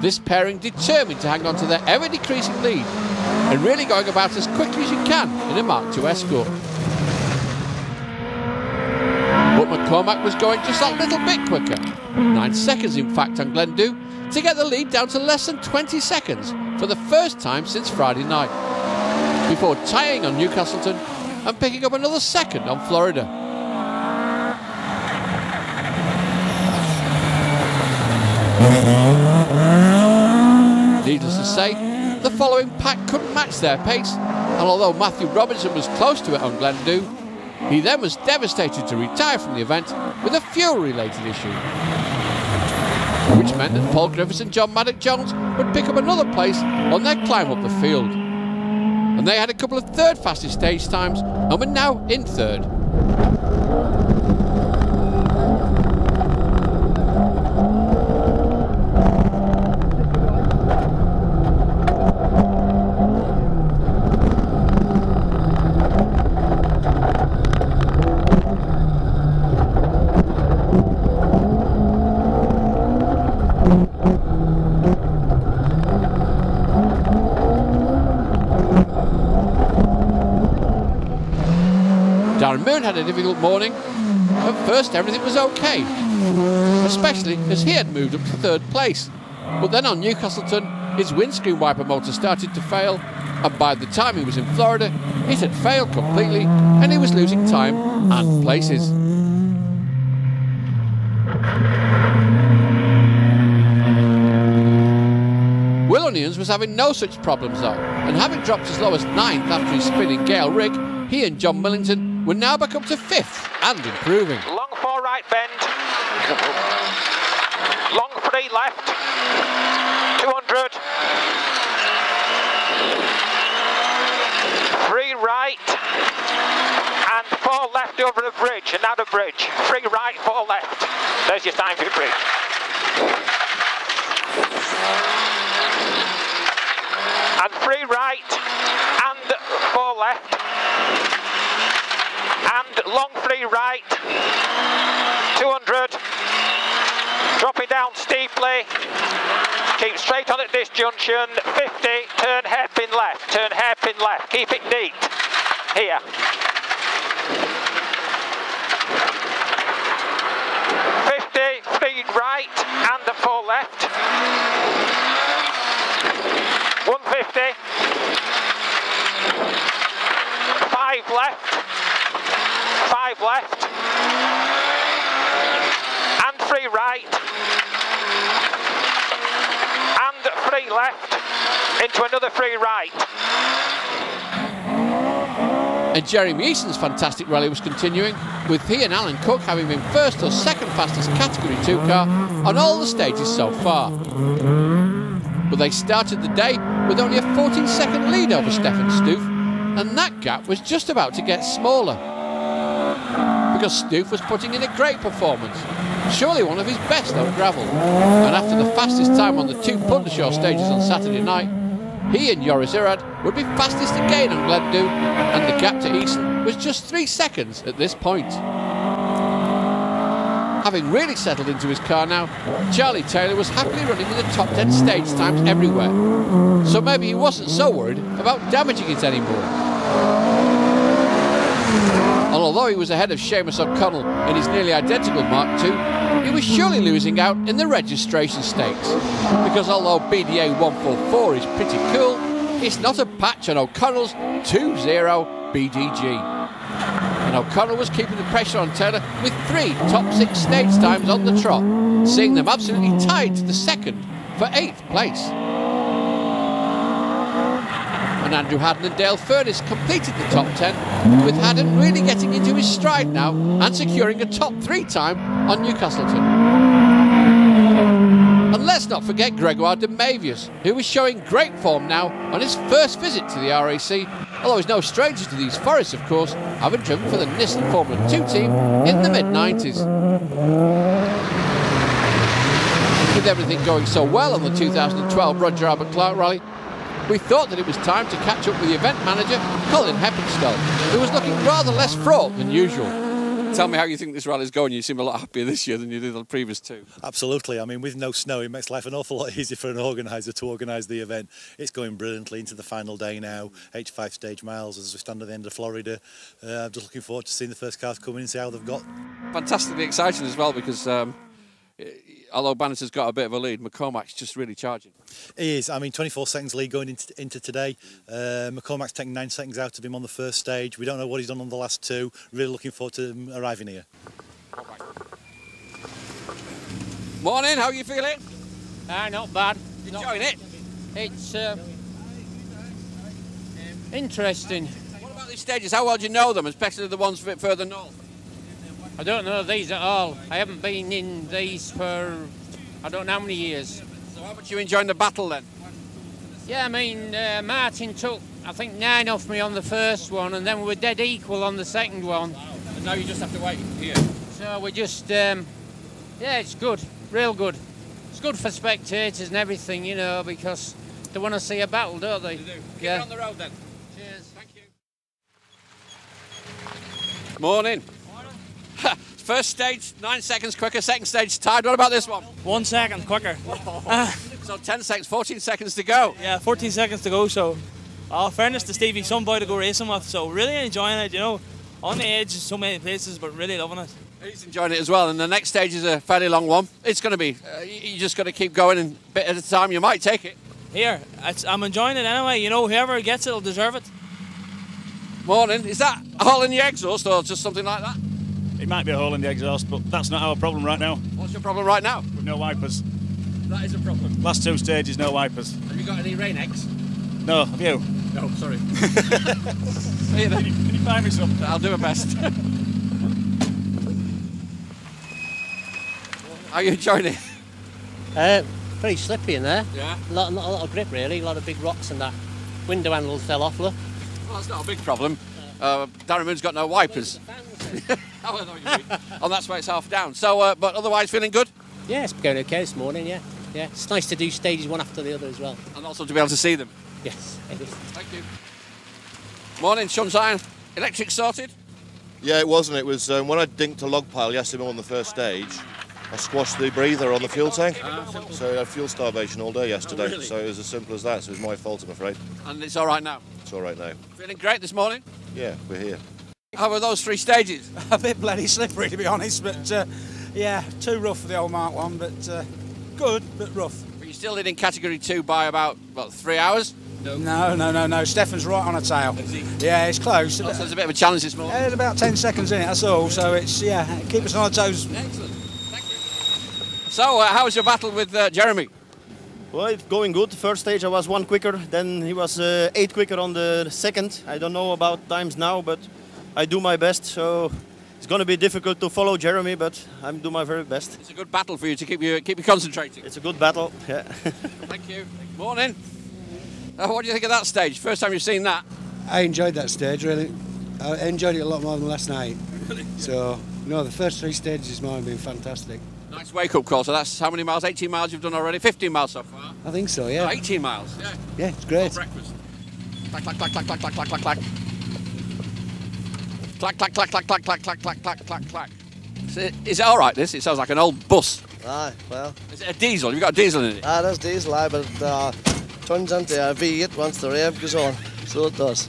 This pairing determined to hang on to their ever decreasing lead and really going about as quickly as you can in a Mark II Escort. But McCormack was going just that little bit quicker, 9 seconds in fact on Glendhu, to get the lead down to less than 20 seconds for the first time since Friday night, before tying on Newcastleton and picking up another second on Florida. Needless to say, the following pack couldn't match their pace, and although Matthew Robinson was close to it on Glendu, he then was devastated to retire from the event with a fuel-related issue, which meant that Paul Griffiths and John Maddock Jones would pick up another place on their climb up the field. And they had a couple of third fastest stage times and were now in third. Darren Moon had a difficult morning. At first, everything was okay, especially as he had moved up to third place. But then on Newcastleton, his windscreen wiper motor started to fail, and by the time he was in Florida, it had failed completely and he was losing time and places. Will Onions was having no such problems though, and having dropped as low as ninth after his spinning Gale rig, he and John Millington were now back up to fifth and improving. Long four right bend. Long three left. 200. Three right. And four left over the bridge. Another bridge. Three right, four left. There's your time for the bridge. And three right. And four left long three right, 200, dropping down steeply, keep straight on at this junction, 50, turn hairpin left, turn hairpin left, keep it neat, here. 50, speed right, and the four left, 150, five left, five left, and three right, and three left, into another three right. And Jeremy Easton's fantastic rally was continuing, with he and Alan Cook having been first or second fastest Category 2 car on all the stages so far. But they started the day with only a 14 second lead over Stefan Stoof, and that gap was just about to get smaller. Because Stoof was putting in a great performance, surely one of his best on gravel. And after the fastest time on the two Pundershaw stages on Saturday night, he and Joris Irad would be fastest again on Glendhu, and the gap to Easton was just three seconds at this point. Having really settled into his car now, Charlie Taylor was happily running with the top 10 stage times everywhere, so maybe he wasn't so worried about damaging it anymore. And although he was ahead of Seamus O'Connell in his nearly identical Mark II, he was surely losing out in the registration stakes. Because although BDA 144 is pretty cool, it's not a patch on O'Connell's 2-0 BDG. And O'Connell was keeping the pressure on Taylor with three top six stage times on the trot, seeing them absolutely tied to the second for eighth place. And Andrew Haddon and Dale Furness completed the top 10, with Haddon really getting into his stride now and securing a top three time on Newcastleton. And let's not forget Gregoire de Mevius, who was showing great form now on his first visit to the RAC, although he's no stranger to these forests, of course, having driven for the Nissan Formula 2 team in the mid 90s. With everything going so well on the 2012 Roger Albert Clark Rally, we thought that it was time to catch up with the event manager, Colin Heppenstall, who was looking rather less fraught than usual. Tell me how you think this rally's going. You seem a lot happier this year than you did the previous two. Absolutely. I mean, with no snow, it makes life an awful lot [LAUGHS] easier for an organiser to organise the event. It's going brilliantly into the final day now, 85 stage miles as we stand at the end of Florida. Uh, I'm just looking forward to seeing the first cars come in and see how they've got. Fantastically exciting as well because um, although Bannister's got a bit of a lead, McCormack's just really charging. He is. I mean, 24 seconds lead going into, into today. Uh, McCormack's taking nine seconds out of him on the first stage. We don't know what he's done on the last two. Really looking forward to him arriving here. Morning, how are you feeling? Ah, not bad. Enjoying it? It's uh, interesting. What about these stages? How well do you know them, especially the ones a bit further north? I don't know these at all. I haven't been in these for I don't know how many years. So how much you enjoying the battle then? Yeah, I mean, uh, Martin took, I think, nine off me on the first one, and then we were dead equal on the second one. And now you just have to wait here. So we're just, um, yeah, it's good, real good. It's good for spectators and everything, you know, because they want to see a battle, don't they? They do. Keep Yeah. on the road then. Cheers. Thank you. Morning. First stage, nine seconds quicker. Second stage, tied. What about this one? One second quicker. [LAUGHS] so 10 seconds, 14 seconds to go. Yeah, 14 seconds to go. So, uh, fairness to Stevie, some boy to go racing with. So, really enjoying it. You know, on the edge, so many places, but really loving it. He's enjoying it as well. And the next stage is a fairly long one. It's going to be, uh, you just got to keep going and bit at a time. You might take it. Here, it's, I'm enjoying it anyway. You know, whoever gets it will deserve it. Morning. Is that all in the exhaust or just something like that? It might be a hole in the exhaust, but that's not our problem right now. What's your problem right now? With no wipers. That is a problem. Last two stages, no wipers. Have you got any Rain-X? No, have you? No, sorry. See you then. Can you find me some? I'll do my best. [LAUGHS] Are you enjoying it? Uh, very slippy in there. Yeah. Lot, not a lot of grip really. A lot of big rocks and that. Window handle fell off. Look. Well, that's not a big problem. Uh, Darren Moon's got no wipers. [LAUGHS] oh, I know what you mean. and that's why it's half down. So, uh, but otherwise, feeling good? Yeah, it's going okay this morning. Yeah, yeah. It's nice to do stages one after the other as well. And also to be able to see them. Yes. Thank you. Morning, sunshine. Electric sorted? Yeah, it wasn't. It was um, when I dinked a log pile yesterday on the first stage. I squashed the breather on the fuel tank, so I had fuel starvation all day yesterday. Oh, really? So it was as simple as that. So it was my fault, I'm afraid. And it's all right now. It's all right now. Feeling great this morning? Yeah, we're here. How were those three stages? [LAUGHS] a bit bloody slippery to be honest, but uh, yeah, too rough for the old Mark one, but uh, good, but rough. But you're still in category two by about, what, three hours? No, no, no, no. Stefan's right on a tail. Yeah, it's close. Oh, so there's a bit of a challenge this morning. There's about 10 seconds in it, that's all. So it's, yeah, keep us on our toes. Excellent. So, uh, how was your battle with uh, Jeremy? Well, it's going good. First stage I was one quicker, then he was uh, eight quicker on the second. I don't know about times now, but I do my best. So it's going to be difficult to follow Jeremy, but I'm do my very best. It's a good battle for you to keep you keep you concentrating. It's a good battle. Yeah. [LAUGHS] Thank you. Morning. Uh, what do you think of that stage? First time you've seen that? I enjoyed that stage really. I enjoyed it a lot more than last night. So no, the first three stages this morning have been fantastic. Nice wake up call. So that's how many miles? 18 miles you've done already? 15 miles so far? I think so, yeah. No, 18 miles. Yeah. Yeah, it's great. breakfast. Clack, clack, clack, clack, clack, clack, clack, clack, clack. Clack, clack, clack, clack, clack, clack, clack, clack, clack, clack, clack. Is it, is it all right, this? It sounds like an old bus. Aye, well. Is it a diesel? You've got a diesel in it? Ah, that's diesel, aye, but it uh, turns into a V8 once the rev goes on. So it does.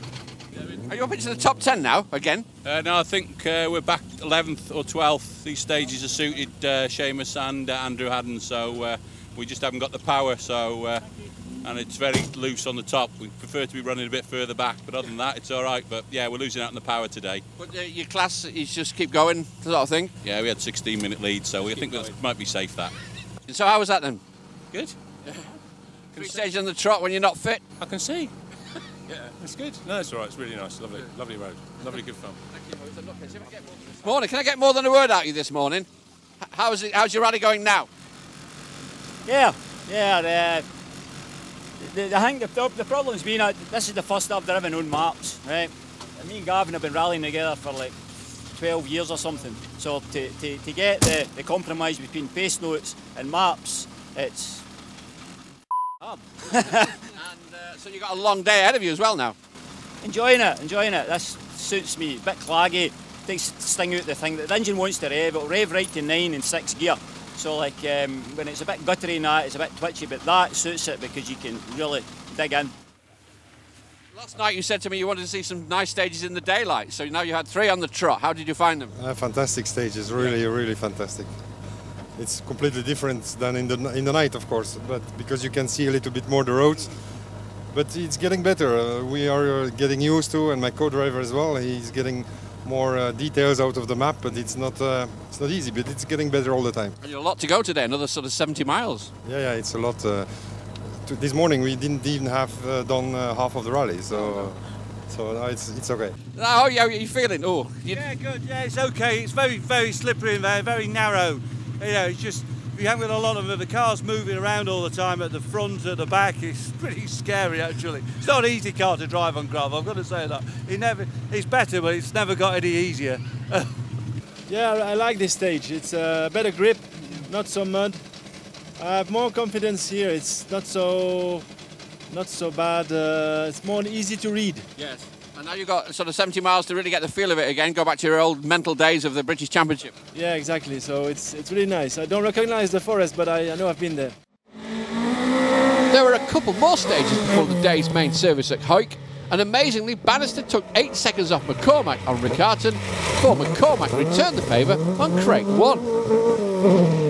Are you up into the top 10 now, again? Uh, no, I think uh, we're back 11th or 12th. These stages are suited uh, Seamus and uh, Andrew Haddon, so uh, we just haven't got the power. So, uh, and it's very loose on the top. We prefer to be running a bit further back, but other than that, it's all right. But yeah, we're losing out on the power today. But uh, your class is just keep going, sort of thing? Yeah, we had 16 minute lead, so we think that might be safe. That. So how was that then? Good. [LAUGHS] Three stages on the trot when you're not fit? I can see. [LAUGHS] yeah, it's good. No, it's all right. It's really nice. Lovely, lovely road. Lovely, good fun. Morning, can I get more than a word out of you this morning? How's, it, how's your rally going now? Yeah, yeah. The, the, I think the, the problem's been uh, this is the first time I've driven on maps, right? And me and Gavin have been rallying together for like 12 years or something. So to, to, to get the, the compromise between pace notes and maps, it's hard. [LAUGHS] and uh, so you've got a long day ahead of you as well now. enjoying it, enjoying it. This suits me. A bit claggy, takes sting out the thing. The engine wants to rev, it'll rev right to nine in six gear. So like um, when it's a bit guttery and that, it's a bit twitchy, but that suits it because you can really dig in. Last night you said to me you wanted to see some nice stages in the daylight, so now you had three on the trot. How did you find them? Uh, fantastic stages, really, really fantastic. It's completely different than in the in the night, of course, but because you can see a little bit more the roads. But it's getting better. Uh, we are uh, getting used to, and my co-driver as well. He's getting more uh, details out of the map, but it's not uh, it's not easy. But it's getting better all the time. And you've a lot to go today, another sort of 70 miles. Yeah, yeah, it's a lot. Uh, to, this morning we didn't even have uh, done uh, half of the rally, so so uh, it's it's okay. How are you, are you feeling? Oh, Yeah, good. Yeah, it's okay. It's very, very slippery in there, very narrow. You know, it's just you haven't got a lot of the cars moving around all the time at the front, at the back. It's pretty scary actually. It's not an easy car to drive on gravel. I've got to say that. It never. It's better, but it's never got any easier. [LAUGHS] Yeah, I like this stage. It's a better grip, not so mud. I have more confidence here. It's not so, not so bad. Uh, it's more easy to read. Yes. And now you've got sort of 70 miles to really get the feel of it again. Go back to your old mental days of the British Championship. Yeah, exactly. So it's it's really nice. I don't recognize the forest, but I, I know I've been there. There were a couple more stages before the day's main service at Hawick, and amazingly, Bannister took eight seconds off McCormack on Riccarton before McCormack returned the favour on Craik 1.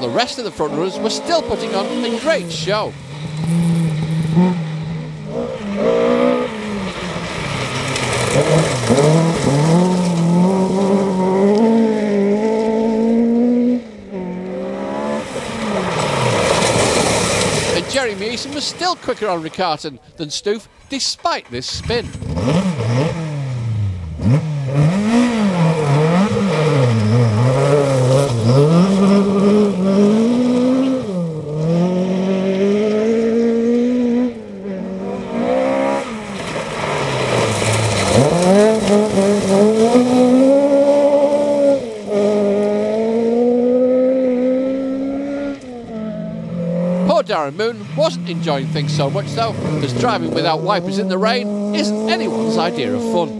The rest of the front runners were still putting on a great show. And Jeremy Easton was still quicker on Riccarton than Stoof, despite this spin. Darren Moon wasn't enjoying things so much though, as driving without wipers in the rain isn't anyone's idea of fun.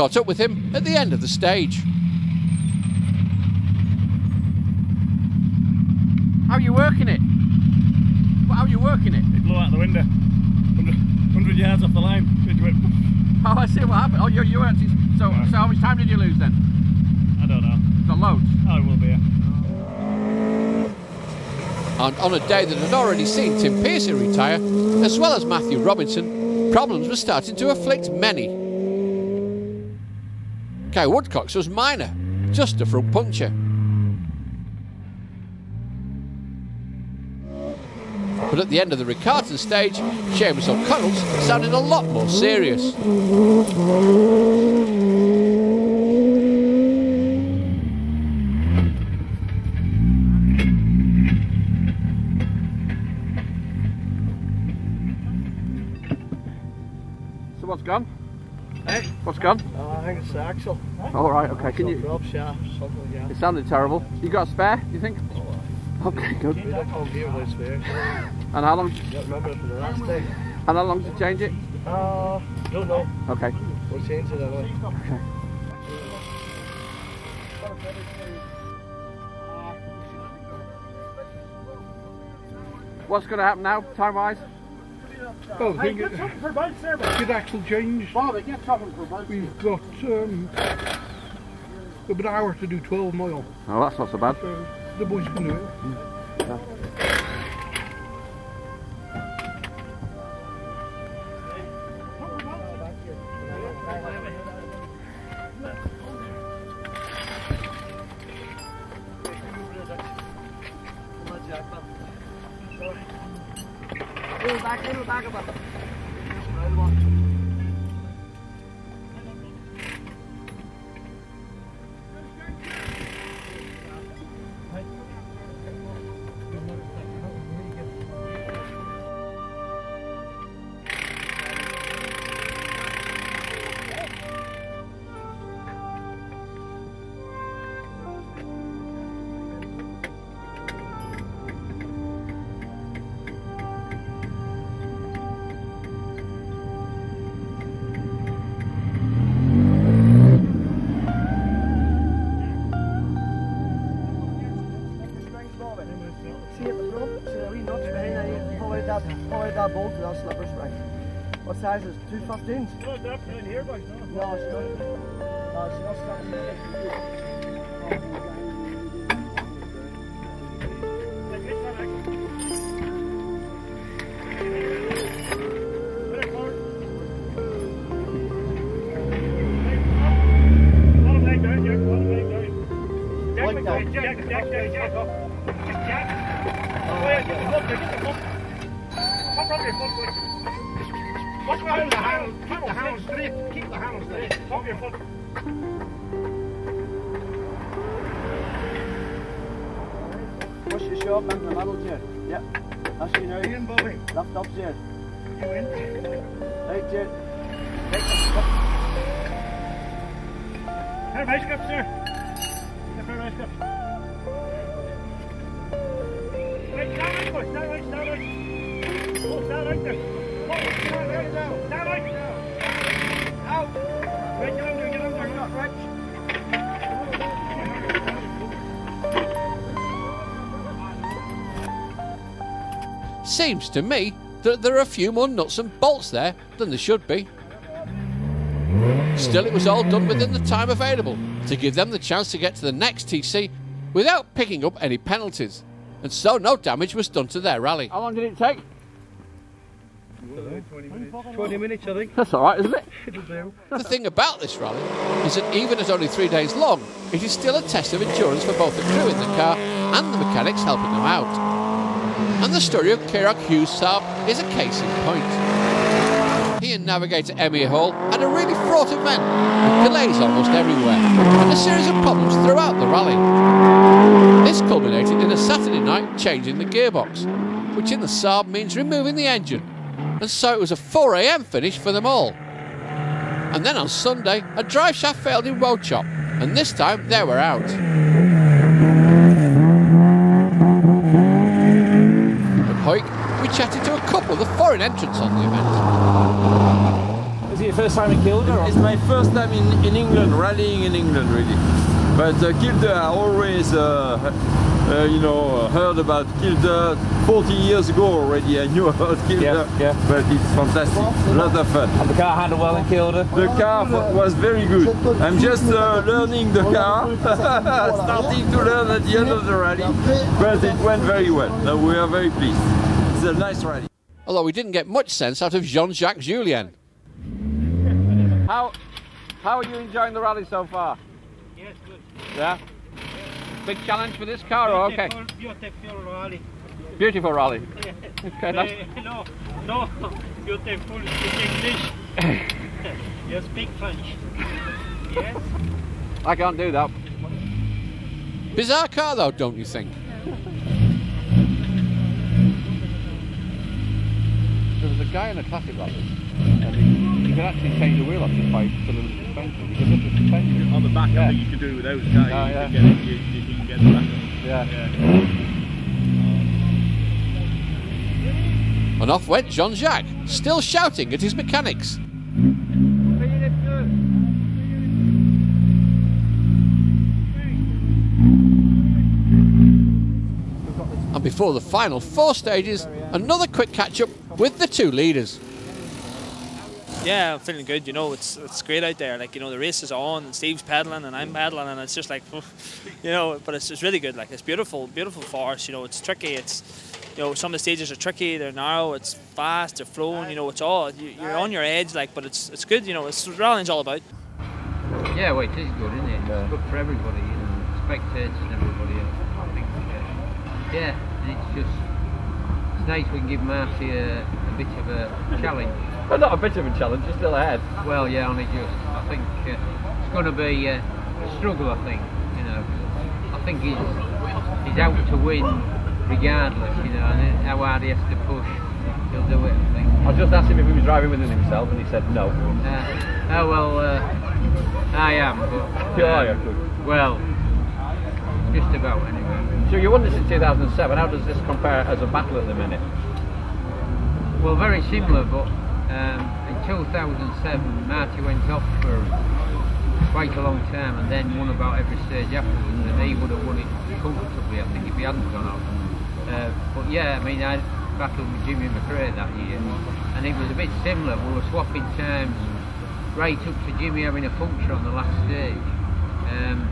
Caught up with him at the end of the stage. How are you working it? how are you working it? It blew out the window. 100, 100 yards off the line. Into it. Oh, I see what happened. Oh, you, you actually. So, so how much time did you lose then? I don't know. The loads. Oh, it will be. Yeah. And on a day that had already seen Tim Pearson retire, as well as Matthew Robinson, problems were starting to afflict many. Guy Woodcock's was minor, just a front puncture. But at the end of the Riccarton stage, Seamus O'Connell's sounded a lot more serious. So what's gone? Hey? What's gone? Oh, I think it's the axle. All right, okay. Can you? Drop shaft, something like that. It sounded terrible. You got a spare? Do you think? Okay, good. We don't hold gear with spare. And how long? Don't remember from the last day. And how long did you change it? Uh, don't know. Okay. We'll change it anyway. Okay. What's going to happen now, time-wise? Well, I Hey, think get something for both there, get axle change. Bobby, get something for both. We've got um, about an hour to do 12 mile. Oh, that's not so bad. So the boys can do it. See size is it? 215s? No, that's not here, boys. No. No, it's not. No, it's not standing there. Like that. Jack, Jack, Jack, Jack, up. Just Jack. Yeah, get the foot there, get the foot. Pop up your foot, boy. Watch behind the handle. Keep the handle straight. Keep the handle straight. Pop your foot. Push your shop into the middle, Jed. Yep. That's you now. Ian Bobby. Lift up, Jed. You in? Right, Jed. Have ice cups, sir. Have a ice Seems to me that there are a few more nuts and bolts there than there should be. Still, it was all done within the time available to give them the chance to get to the next TC without picking up any penalties. And so no damage was done to their rally. How long did it take? 20 minutes, I think. That's all right, isn't it? It'll [LAUGHS] do. The thing about this rally is that even at only three days long, it is still a test of endurance for both the crew in the car and the mechanics helping them out. And the story of Hughes Saab is a case in point. He and navigator Emir Hall had a really fraught event, with delays almost everywhere, and a series of problems throughout the rally. This culminated in a Saturday night changing the gearbox, which in the Saab means removing the engine, and so it was a 4am finish for them all. And then on Sunday, a drive shaft failed in Wauchope, and this time they were out. At we chatted to a couple of the foreign entrants on the event. Is it your first time in Kielder? It's my first time in, in England, rallying in England, really. But uh, Kielder, I always, uh, uh, you know, heard about Kielder 40 years ago already. I knew [LAUGHS] about Kielder, Yeah, yeah. but it's fantastic, a lot of fun. And the car handled well in Kielder? The car was very good. I'm just uh, learning the car, [LAUGHS] starting to learn at the end of the rally, but it went very well. So we are very pleased. It's a nice rally. Although we didn't get much sense out of Jean-Jacques Julien. How, how are you enjoying the rally so far? Yes, good. Yeah? Big challenge for this car, or okay? Beautiful rally. Beautiful rally. [LAUGHS] Okay, that's, [LAUGHS] no, no, beautiful speak English. [LAUGHS] you speak French. yes. I can't do that. Bizarre car though, don't you think? There was a guy in a classic rally, and he, he actually change the wheel off just by filling the suspension. You could lift the suspension. On the back, yeah. I think you can do it without, can't you? Oh, You yeah. can get you, you, you can get the back. Yeah. And off went Jean-Jacques, still shouting at his mechanics. And before the final four stages, another quick catch up with the two leaders. Yeah, I'm feeling good. You know, it's it's great out there. Like you know, the race is on, and Steve's pedaling, and I'm pedaling, and it's just like, [LAUGHS] you know, but it's, it's really good. Like it's beautiful, beautiful forest. You know, it's tricky. It's you know, some of the stages are tricky. They're narrow. It's fast. They're flowing. You know, it's all you, you're on your edge. Like, but it's it's good. You know, it's rallying's all about. Yeah, well, it is good, isn't it? It's good for everybody, you know, spectators and everybody. Uh, yeah, and it's just it's nice we can give Marty a, a bit of a challenge. Well, not a bit of a challenge, you're still ahead. Well, yeah, only just. I think uh, it's going to be uh, a struggle. I think, you know. I think he's he's out to win regardless, you know, and how hard he has to push, he'll do it. I think. I just asked him if he was driving within himself, and he said no. Uh, oh well, uh, I am, but [LAUGHS] Yeah, yeah, good. well, just about anyway. So you won this in 2007. How does this compare as a battle at the minute? Well, very similar, but um, in 2007, Marty went off for quite a long time and then won about every stage afterwards, and he would have won it comfortably, I think, if he hadn't gone off. Uh, but yeah, I mean, I battled with Jimmy McRae that year, and it was a bit similar. We were swapping times right up to Jimmy having a puncture on the last stage. Um,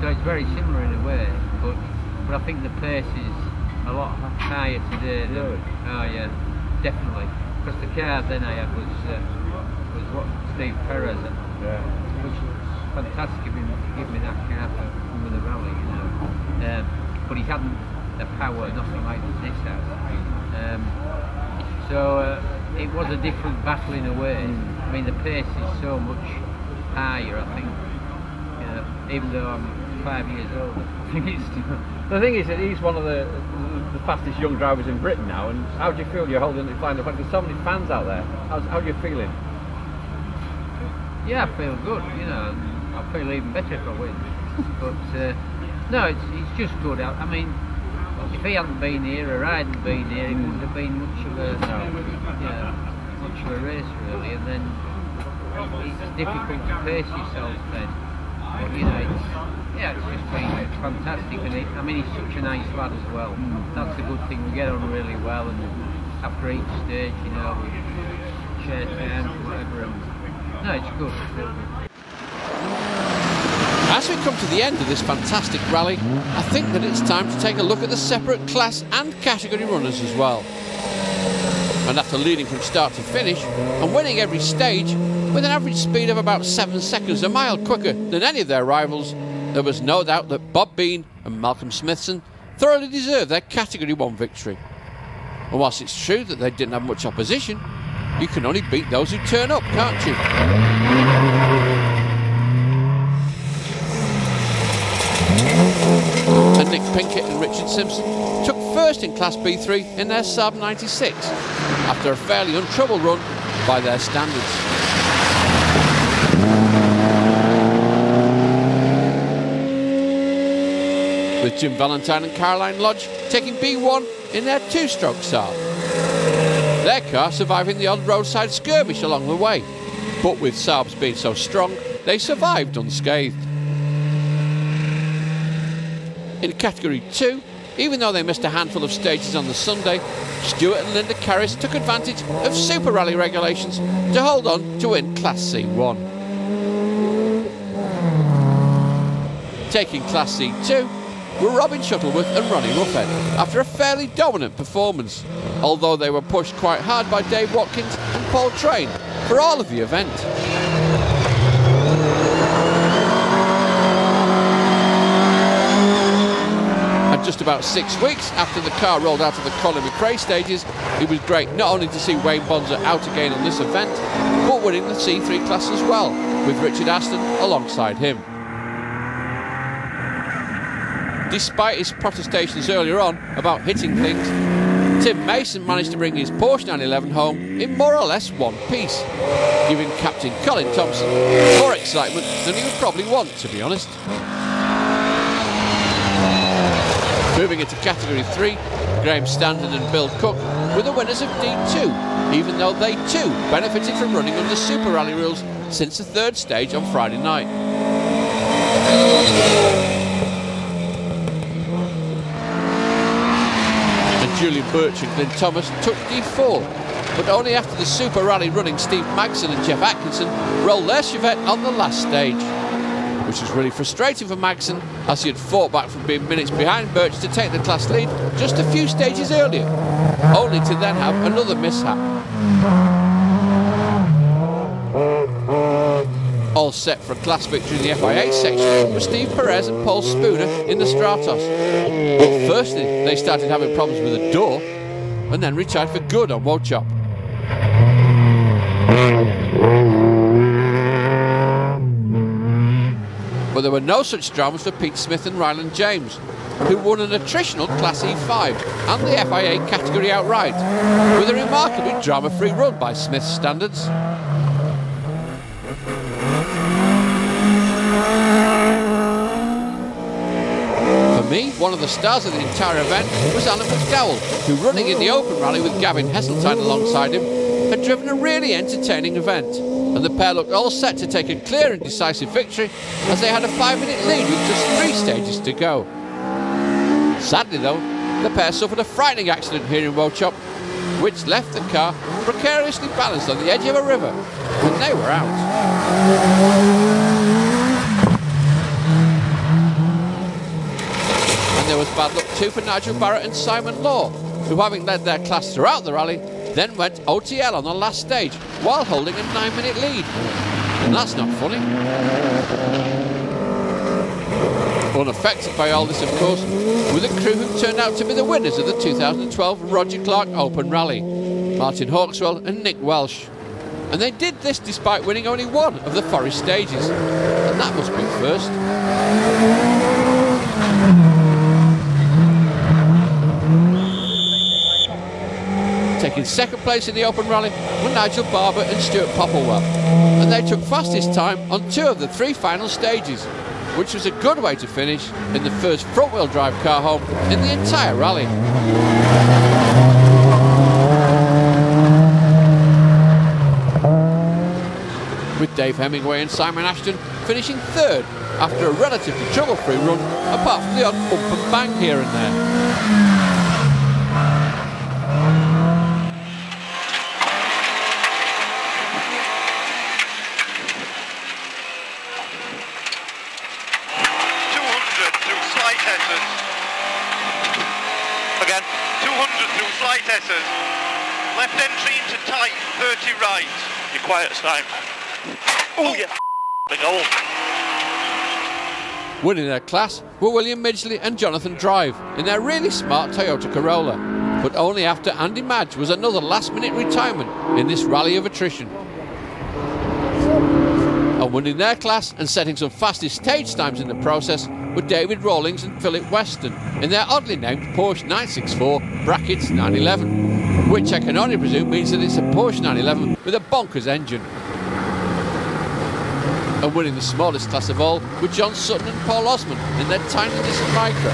so it's very similar in a way, but but I think the pace is a lot higher today. Than, Oh yeah, definitely. Because the car then I had was uh, was what Steve Perez had, which was fantastic of him to give me that car for the rally, you know. Um, but he hadn't the power, nothing like this has. Um, so uh, it was a different battle in a way. I mean, the pace is so much higher. I think, you know, even though I'm five years older, [LAUGHS] I still. The thing is that he's one of the the fastest young drivers in Britain now. And how do you feel you're holding it flying the flag? There's so many fans out there. How's, how are you feeling? Yeah, I feel good. You know, I feel even better if I win. [LAUGHS] but uh, no, it's, it's just good. I, I mean, if he hadn't been here or I hadn't been here, it wouldn't have been much of a yeah, much of a race really. And then it's difficult to pace yourself then. But you know, it's, yeah, it's just been fantastic. And it, I mean, he's such a nice lad as well. Mm. That's the good thing. We get on really well, and after each stage, you know, we share time, whatever. And, no, it's good. It's good. As we come to the end of this fantastic rally, I think that it's time to take a look at the separate class and category runners as well. And after leading from start to finish and winning every stage with an average speed of about 7 seconds a mile quicker than any of their rivals, there was no doubt that Bob Bean and Malcolm Smithson thoroughly deserved their Category 1 victory. And whilst it's true that they didn't have much opposition, you can only beat those who turn up, can't you? and Nick Pinkett and Richard Simpson took first in Class B3 in their Saab 96 after a fairly untroubled run by their standards. With Jim Valentine and Caroline Lodge taking B1 in their two-stroke Saab. Their car surviving the odd roadside skirmish along the way, but with Saabs being so strong, they survived unscathed. In Category 2, even though they missed a handful of stages on the Sunday, Stuart and Linda Carris took advantage of Super Rally regulations to hold on to win Class C1. Taking Class C2 were Robin Shuttleworth and Ronnie Ruffhead after a fairly dominant performance, although they were pushed quite hard by Dave Watkins and Paul Train for all of the event. And just about six weeks after the car rolled out of the Colin McRae stages, it was great not only to see Wayne Bonza out again on this event, but winning the C3 class as well, with Richard Aston alongside him. Despite his protestations earlier on about hitting things, Tim Mason managed to bring his Porsche 911 home in more or less one piece, giving Captain Colin Thompson more excitement than he would probably want, to be honest. Moving into Category 3, Graham Standard and Bill Cook were the winners of D2, even though they too benefited from running under Super Rally rules since the third stage on Friday night. Julian Birch and Glenn Thomas took D4, but only after the Super Rally running Steve Magson and Jeff Atkinson rolled their Chevette on the last stage which was really frustrating for Magson as he had fought back from being minutes behind Birch to take the class lead just a few stages earlier, only to then have another mishap. All set for a class victory in the FIA section were Steve Perez and Paul Spooner in the Stratos. But firstly, they started having problems with the door and then retired for good on Wauchope. but there were no such dramas for Pete Smith and Ryland James, who won an attritional Class E5 and the FIA category outright, with a remarkably drama-free run by Smith's standards. For me, one of the stars of the entire event was Alan McDowell, who running in the open rally with Gavin Hesseltine alongside him, had driven a really entertaining event and the pair looked all set to take a clear and decisive victory as they had a five minute lead with just three stages to go. Sadly though, the pair suffered a frightening accident here in Wauchope, which left the car precariously balanced on the edge of a river, and they were out. There was bad luck too for Nigel Barrett and Simon Law, who having led their class throughout the rally, then went OTL on the last stage while holding a nine minute lead. And that's not funny. Unaffected by all this, of course, were the crew who turned out to be the winners of the 2012 Roger Clark Open Rally Martin Hawkswell and Nick Welsh. And they did this despite winning only one of the Forest stages. And that must be first. Taking second place in the Open Rally were Nigel Barber and Stuart Popplewell, and they took fastest time on two of the three final stages, which was a good way to finish in the first front-wheel drive car home in the entire rally. With Dave Hemingway and Simon Ashton finishing third after a relatively trouble-free run, apart from the odd bump and bang here and there. through slight S's. Again, 200 through slight S's. Left entry into tight, 30 right. You're quiet, time. Oh, yeah. The goal. Winning their class were William Midgley and Jonathan Drive in their really smart Toyota Corolla, but only after Andy Madge was another last minute retirement in this rally of attrition. And winning their class and setting some fastest stage times in the process were David Rawlings and Philip Weston in their oddly named Porsche 964 brackets 911, which I can only presume means that it's a Porsche 911 with a bonkers engine. And winning the smallest class of all were John Sutton and Paul Osman in their tiny Nissan Micra.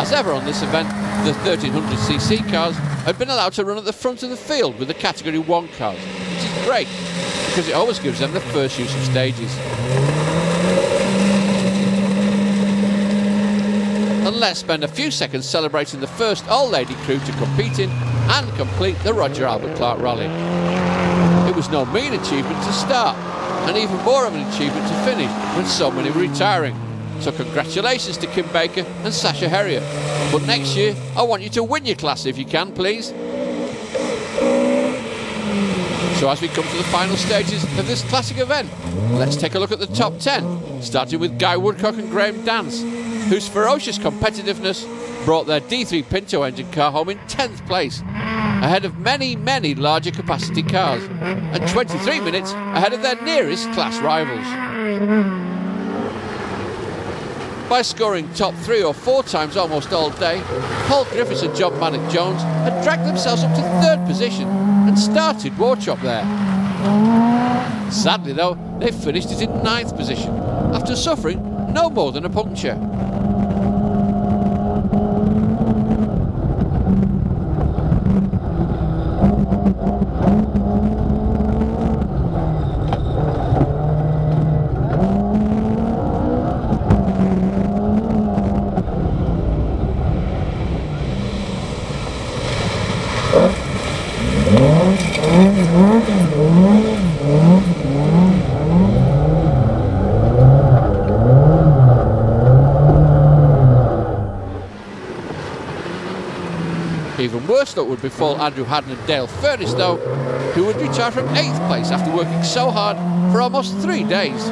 As ever on this event, the 1300cc cars had been allowed to run at the front of the field with the Category 1 cars, which is great because it always gives them the first use of stages. And let's spend a few seconds celebrating the first all-lady crew to compete in and complete the Roger Albert Clark Rally. It was no mean achievement to start, and even more of an achievement to finish when so many were retiring. So congratulations to Kim Baker and Sasha Herriot. But next year, I want you to win your class if you can, please. So as we come to the final stages of this classic event, let's take a look at the top 10, starting with Guy Woodcock and Graham Dance, whose ferocious competitiveness brought their D3 Pinto engine car home in 10th place, ahead of many, many larger capacity cars, and 23 minutes ahead of their nearest class rivals. By scoring top three or four times almost all day, Paul Griffiths and John Manick Jones had dragged themselves up to third position and started Wauchope there. Sadly though, they finished it in ninth position after suffering no more than a puncture. Luck would befall Andrew Haddon and Dale Furnace, though, who would retire from 8th place after working so hard for almost three days.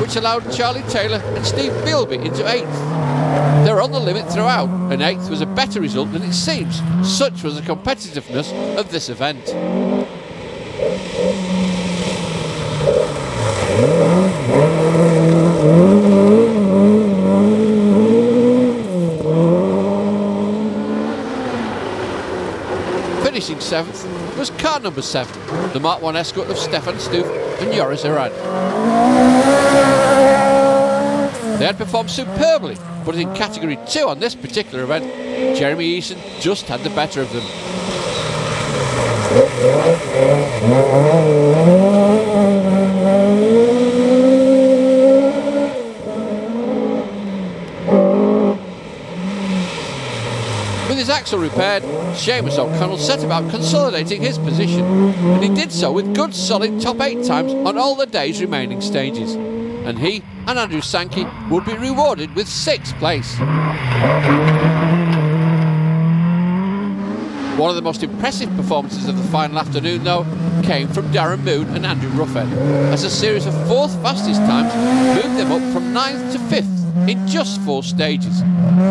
Which allowed Charlie Taylor and Steve Bealby into 8th. They were on the limit throughout, and 8th was a better result than it seems. Such was the competitiveness of this event. Was car number seven, the Mark 1 Escort of Stefan Stoof and Joris Arad. They had performed superbly, but in category two on this particular event, Jeremy Easton just had the better of them. His axle repaired, Seamus O'Connell set about consolidating his position, and he did so with good solid top eight times on all the day's remaining stages. And he and Andrew Sankey would be rewarded with sixth place. One of the most impressive performances of the final afternoon, though, came from Darren Moon and Andrew Ruffhead, as a series of fourth fastest times moved them up from ninth to fifth in just four stages,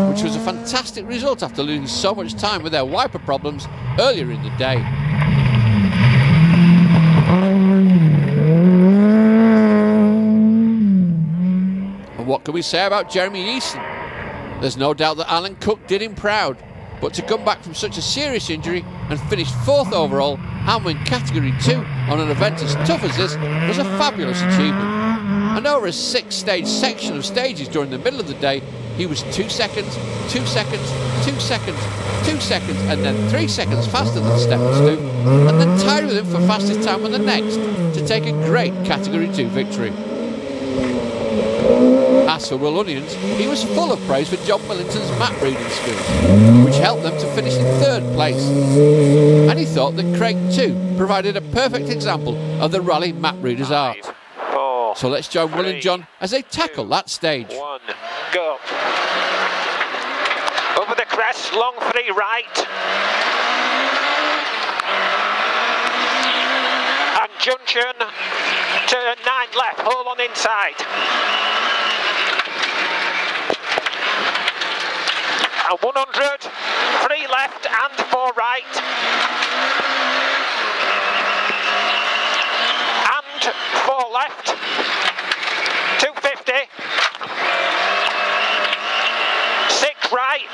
which was a fantastic result after losing so much time with their wiper problems earlier in the day. And what can we say about Jeremy Easton? There's no doubt that Alan Cook did him proud, but to come back from such a serious injury and finish fourth overall and win category 2 on an event as tough as this was a fabulous achievement. And over a six stage section of stages during the middle of the day, he was two seconds, two seconds, two seconds, two seconds, and then three seconds faster than Stefan Stu, and then tied with him for fastest time on the next to take a great category 2 victory. As for Will Onions, he was full of praise for John Millington's map reading skills, which helped them to finish in third place. And he thought that Craik too provided a perfect example of the rally map reader's art. So let's join Will and John as they tackle that stage. One, go. Over the crest, long three right. And junction, turn nine left, hold on inside. And 100, three left and four right. Four left. 250. Six right.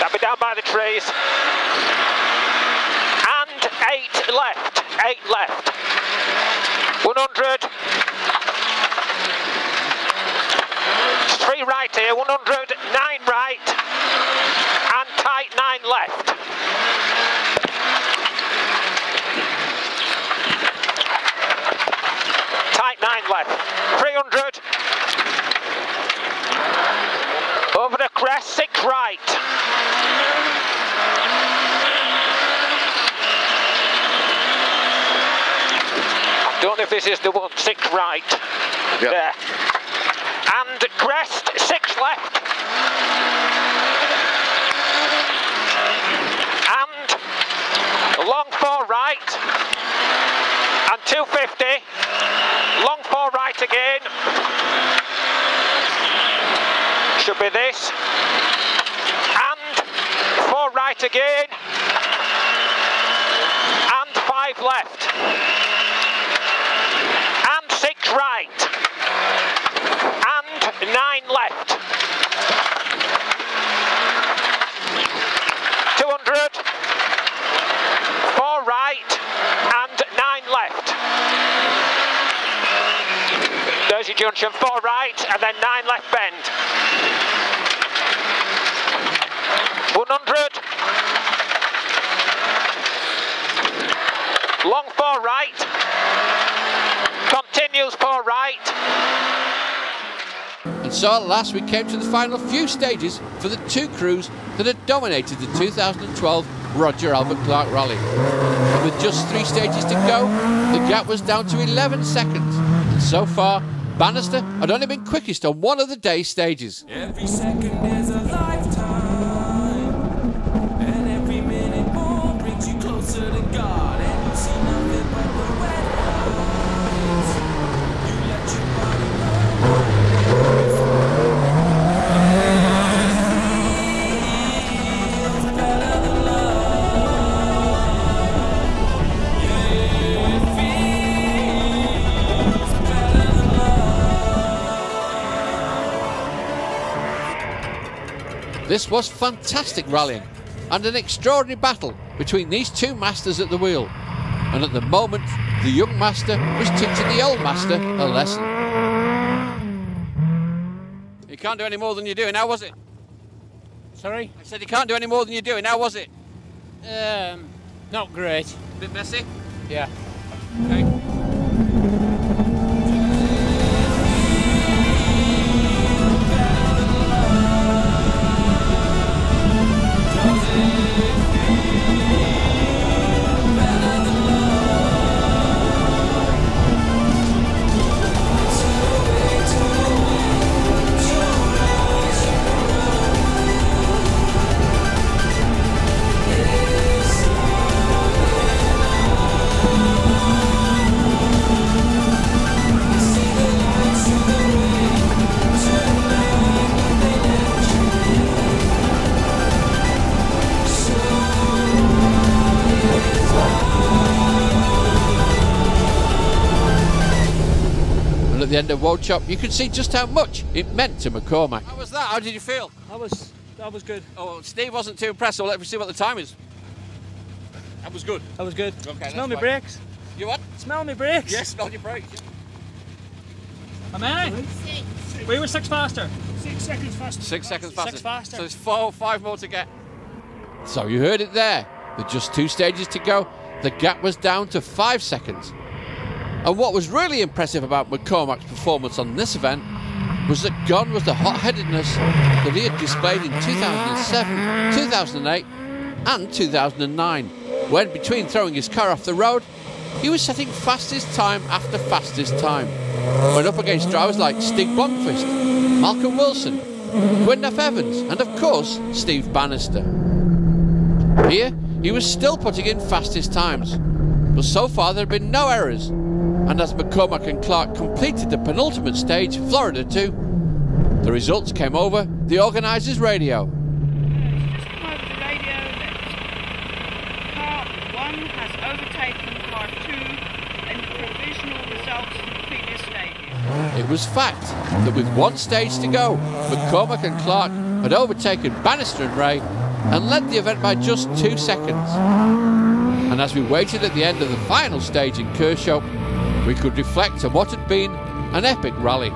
That'll be down by the trees. And eight left. Eight left. 100. Three right here. 100. Nine right. And tight nine left. flat. 300. Over the crest, six right. I don't know if this is the one, six right. Yep. There. And crest, six left. And long four right. And 250. Long four right again. Should be this. And four right again. And five left. And six right. And nine left. 200. Four right and nine left. There's your junction, four right and then nine left bend. 100. Long four right. Continues four right. And so at last we came to the final few stages for the two crews that had dominated the 2012 Roger Albert Clark Rally. And with just three stages to go, the gap was down to 11 seconds. And so far, Bannister had only been quickest on one of the day's stages. Every second is a This was fantastic rallying and an extraordinary battle between these two masters at the wheel. And at the moment, the young master was teaching the old master a lesson. You can't do any more than you're doing. How was it? Sorry? I said you can't do any more than you're doing. How was it? Um, not great. A bit messy? Yeah. Okay. And at the Wauchope, you could see just how much it meant to McCormack. How was that? How did you feel? That was that was good. Oh, Steve wasn't too impressed, so let me see what the time is. That was good. That was good. Okay, Smell that's me brakes. You what? Smell me brakes. Yes, smell your brakes. How many? We were six faster. Six seconds faster. Six seconds faster. Six faster. So it's four, five more to get. So you heard it there. With just two stages to go, the gap was down to five seconds. And what was really impressive about McCormack's performance on this event was that gone was the hot-headedness that he had displayed in 2007, 2008 and 2009, when between throwing his car off the road, he was setting fastest time after fastest time. When up against drivers like Stig Blomqvist, Malcolm Wilson, Gwyndaf Evans, and of course, Steve Bannister. Here, he was still putting in fastest times, but so far there had been no errors. And as McCormack and Clark completed the penultimate stage, Florida 2, the results came over the organisers' radio. It was fact that with one stage to go, McCormack and Clark had overtaken Bannister and Ray and led the event by just two seconds. And as we waited at the end of the final stage in Kershope, we could reflect on what had been an epic rally.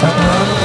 Come on.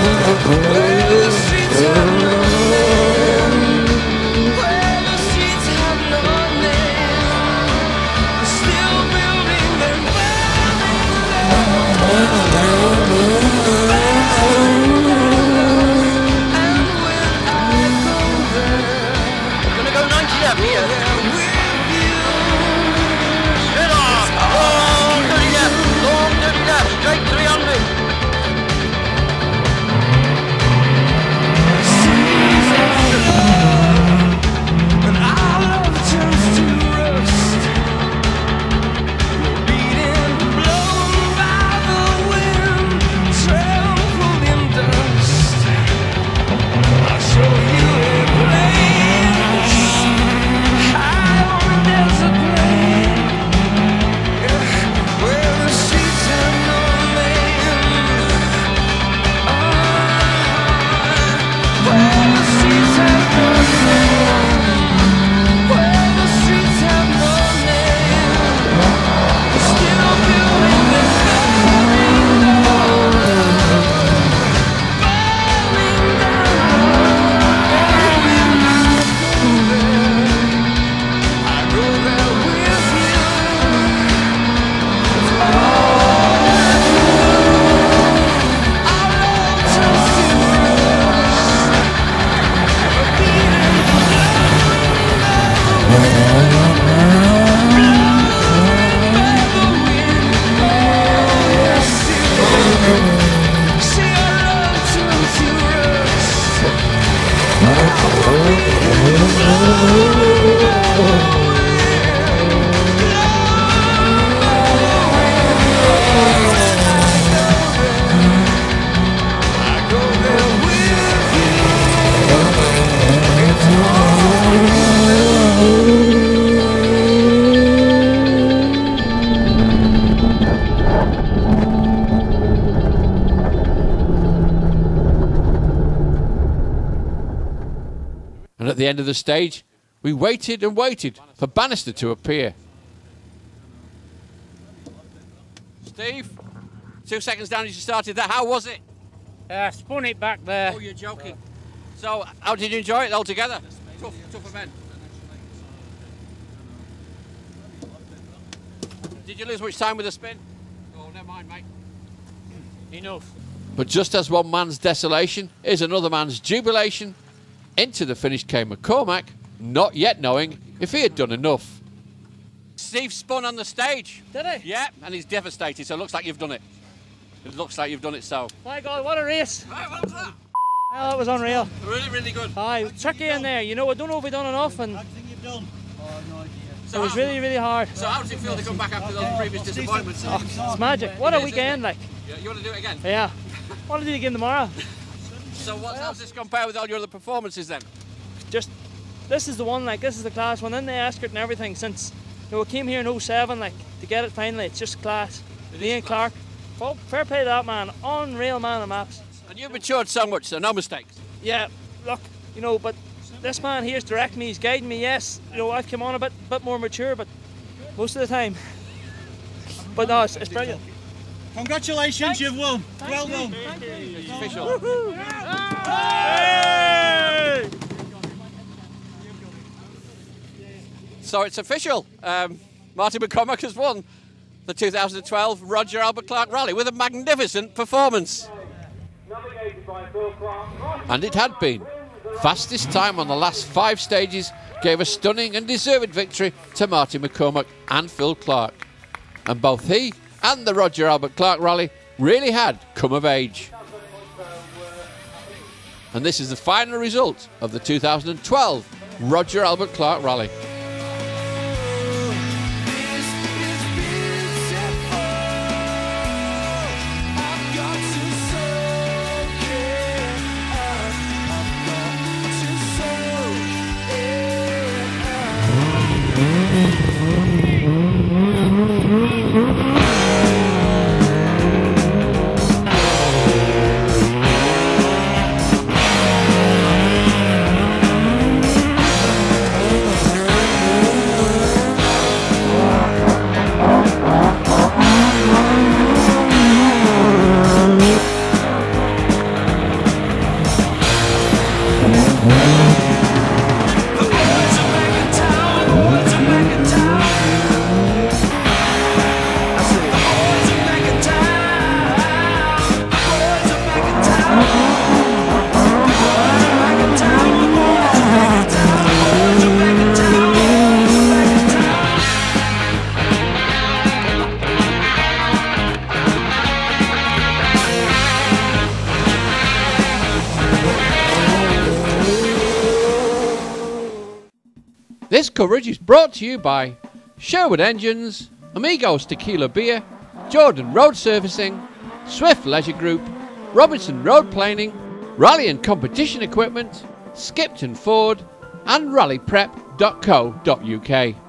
The end of the stage, we waited and waited for Bannister to appear. Steve, two seconds down as you started that. How was it? Uh, spun it back there. Oh, you're joking. So, how did you enjoy it altogether? Tough, tough event. Did you lose much time with the spin? Oh, never mind, mate. [CLEARS THROAT] Enough. But just as one man's desolation is another man's jubilation, into the finish came McCormack, not yet knowing if he had done enough. Steve spun on the stage. Did he? Yeah, and he's devastated, so it looks like you've done it. It looks like you've done it so. My God, what a race! Right, well done. Oh, well, that was unreal. Really, really good. Aye, tricky in there. You know, I don't know if we've done enough, and So it was really, really hard. So how does it feel to come back after those previous disappointments? Oh, it's magic. What It a is, weekend, like. Yeah, you want to do it again? Yeah. Want to do it again tomorrow? [LAUGHS] So what, how does this compare with all your other performances then? Just, this is the one, like, this is the class one. In the Escort and everything, since, you know, we came here in 07, like, to get it finally, it's just class. Me and Clark, well, fair play to that man. Unreal man of maps. And you've matured so much, so no mistakes. Yeah, look, you know, but this man here's directing me, he's guiding me. Yes, you know, I've come on a bit, bit more mature, but most of the time. But no, it's, it's brilliant. Congratulations, you've won. Well done. It's official. So it's official. Um, Martin McCormack has won the 2012 Roger Albert Clark Rally with a magnificent performance. And it had been. Fastest time on the last five stages gave a stunning and deserved victory to Martin McCormack and Phil Clark. And both he and the Roger Albert Clark Rally really had come of age. And this is the final result of the 2012 Roger Albert Clark Rally. Brought to you by Sherwood Engines, Amigos Tequila Beer, Jordan Road Surfacing, Swift Leisure Group, Robinson Road Planing, Rally and Competition Equipment, Skipton Ford, and rallyprep.co.uk.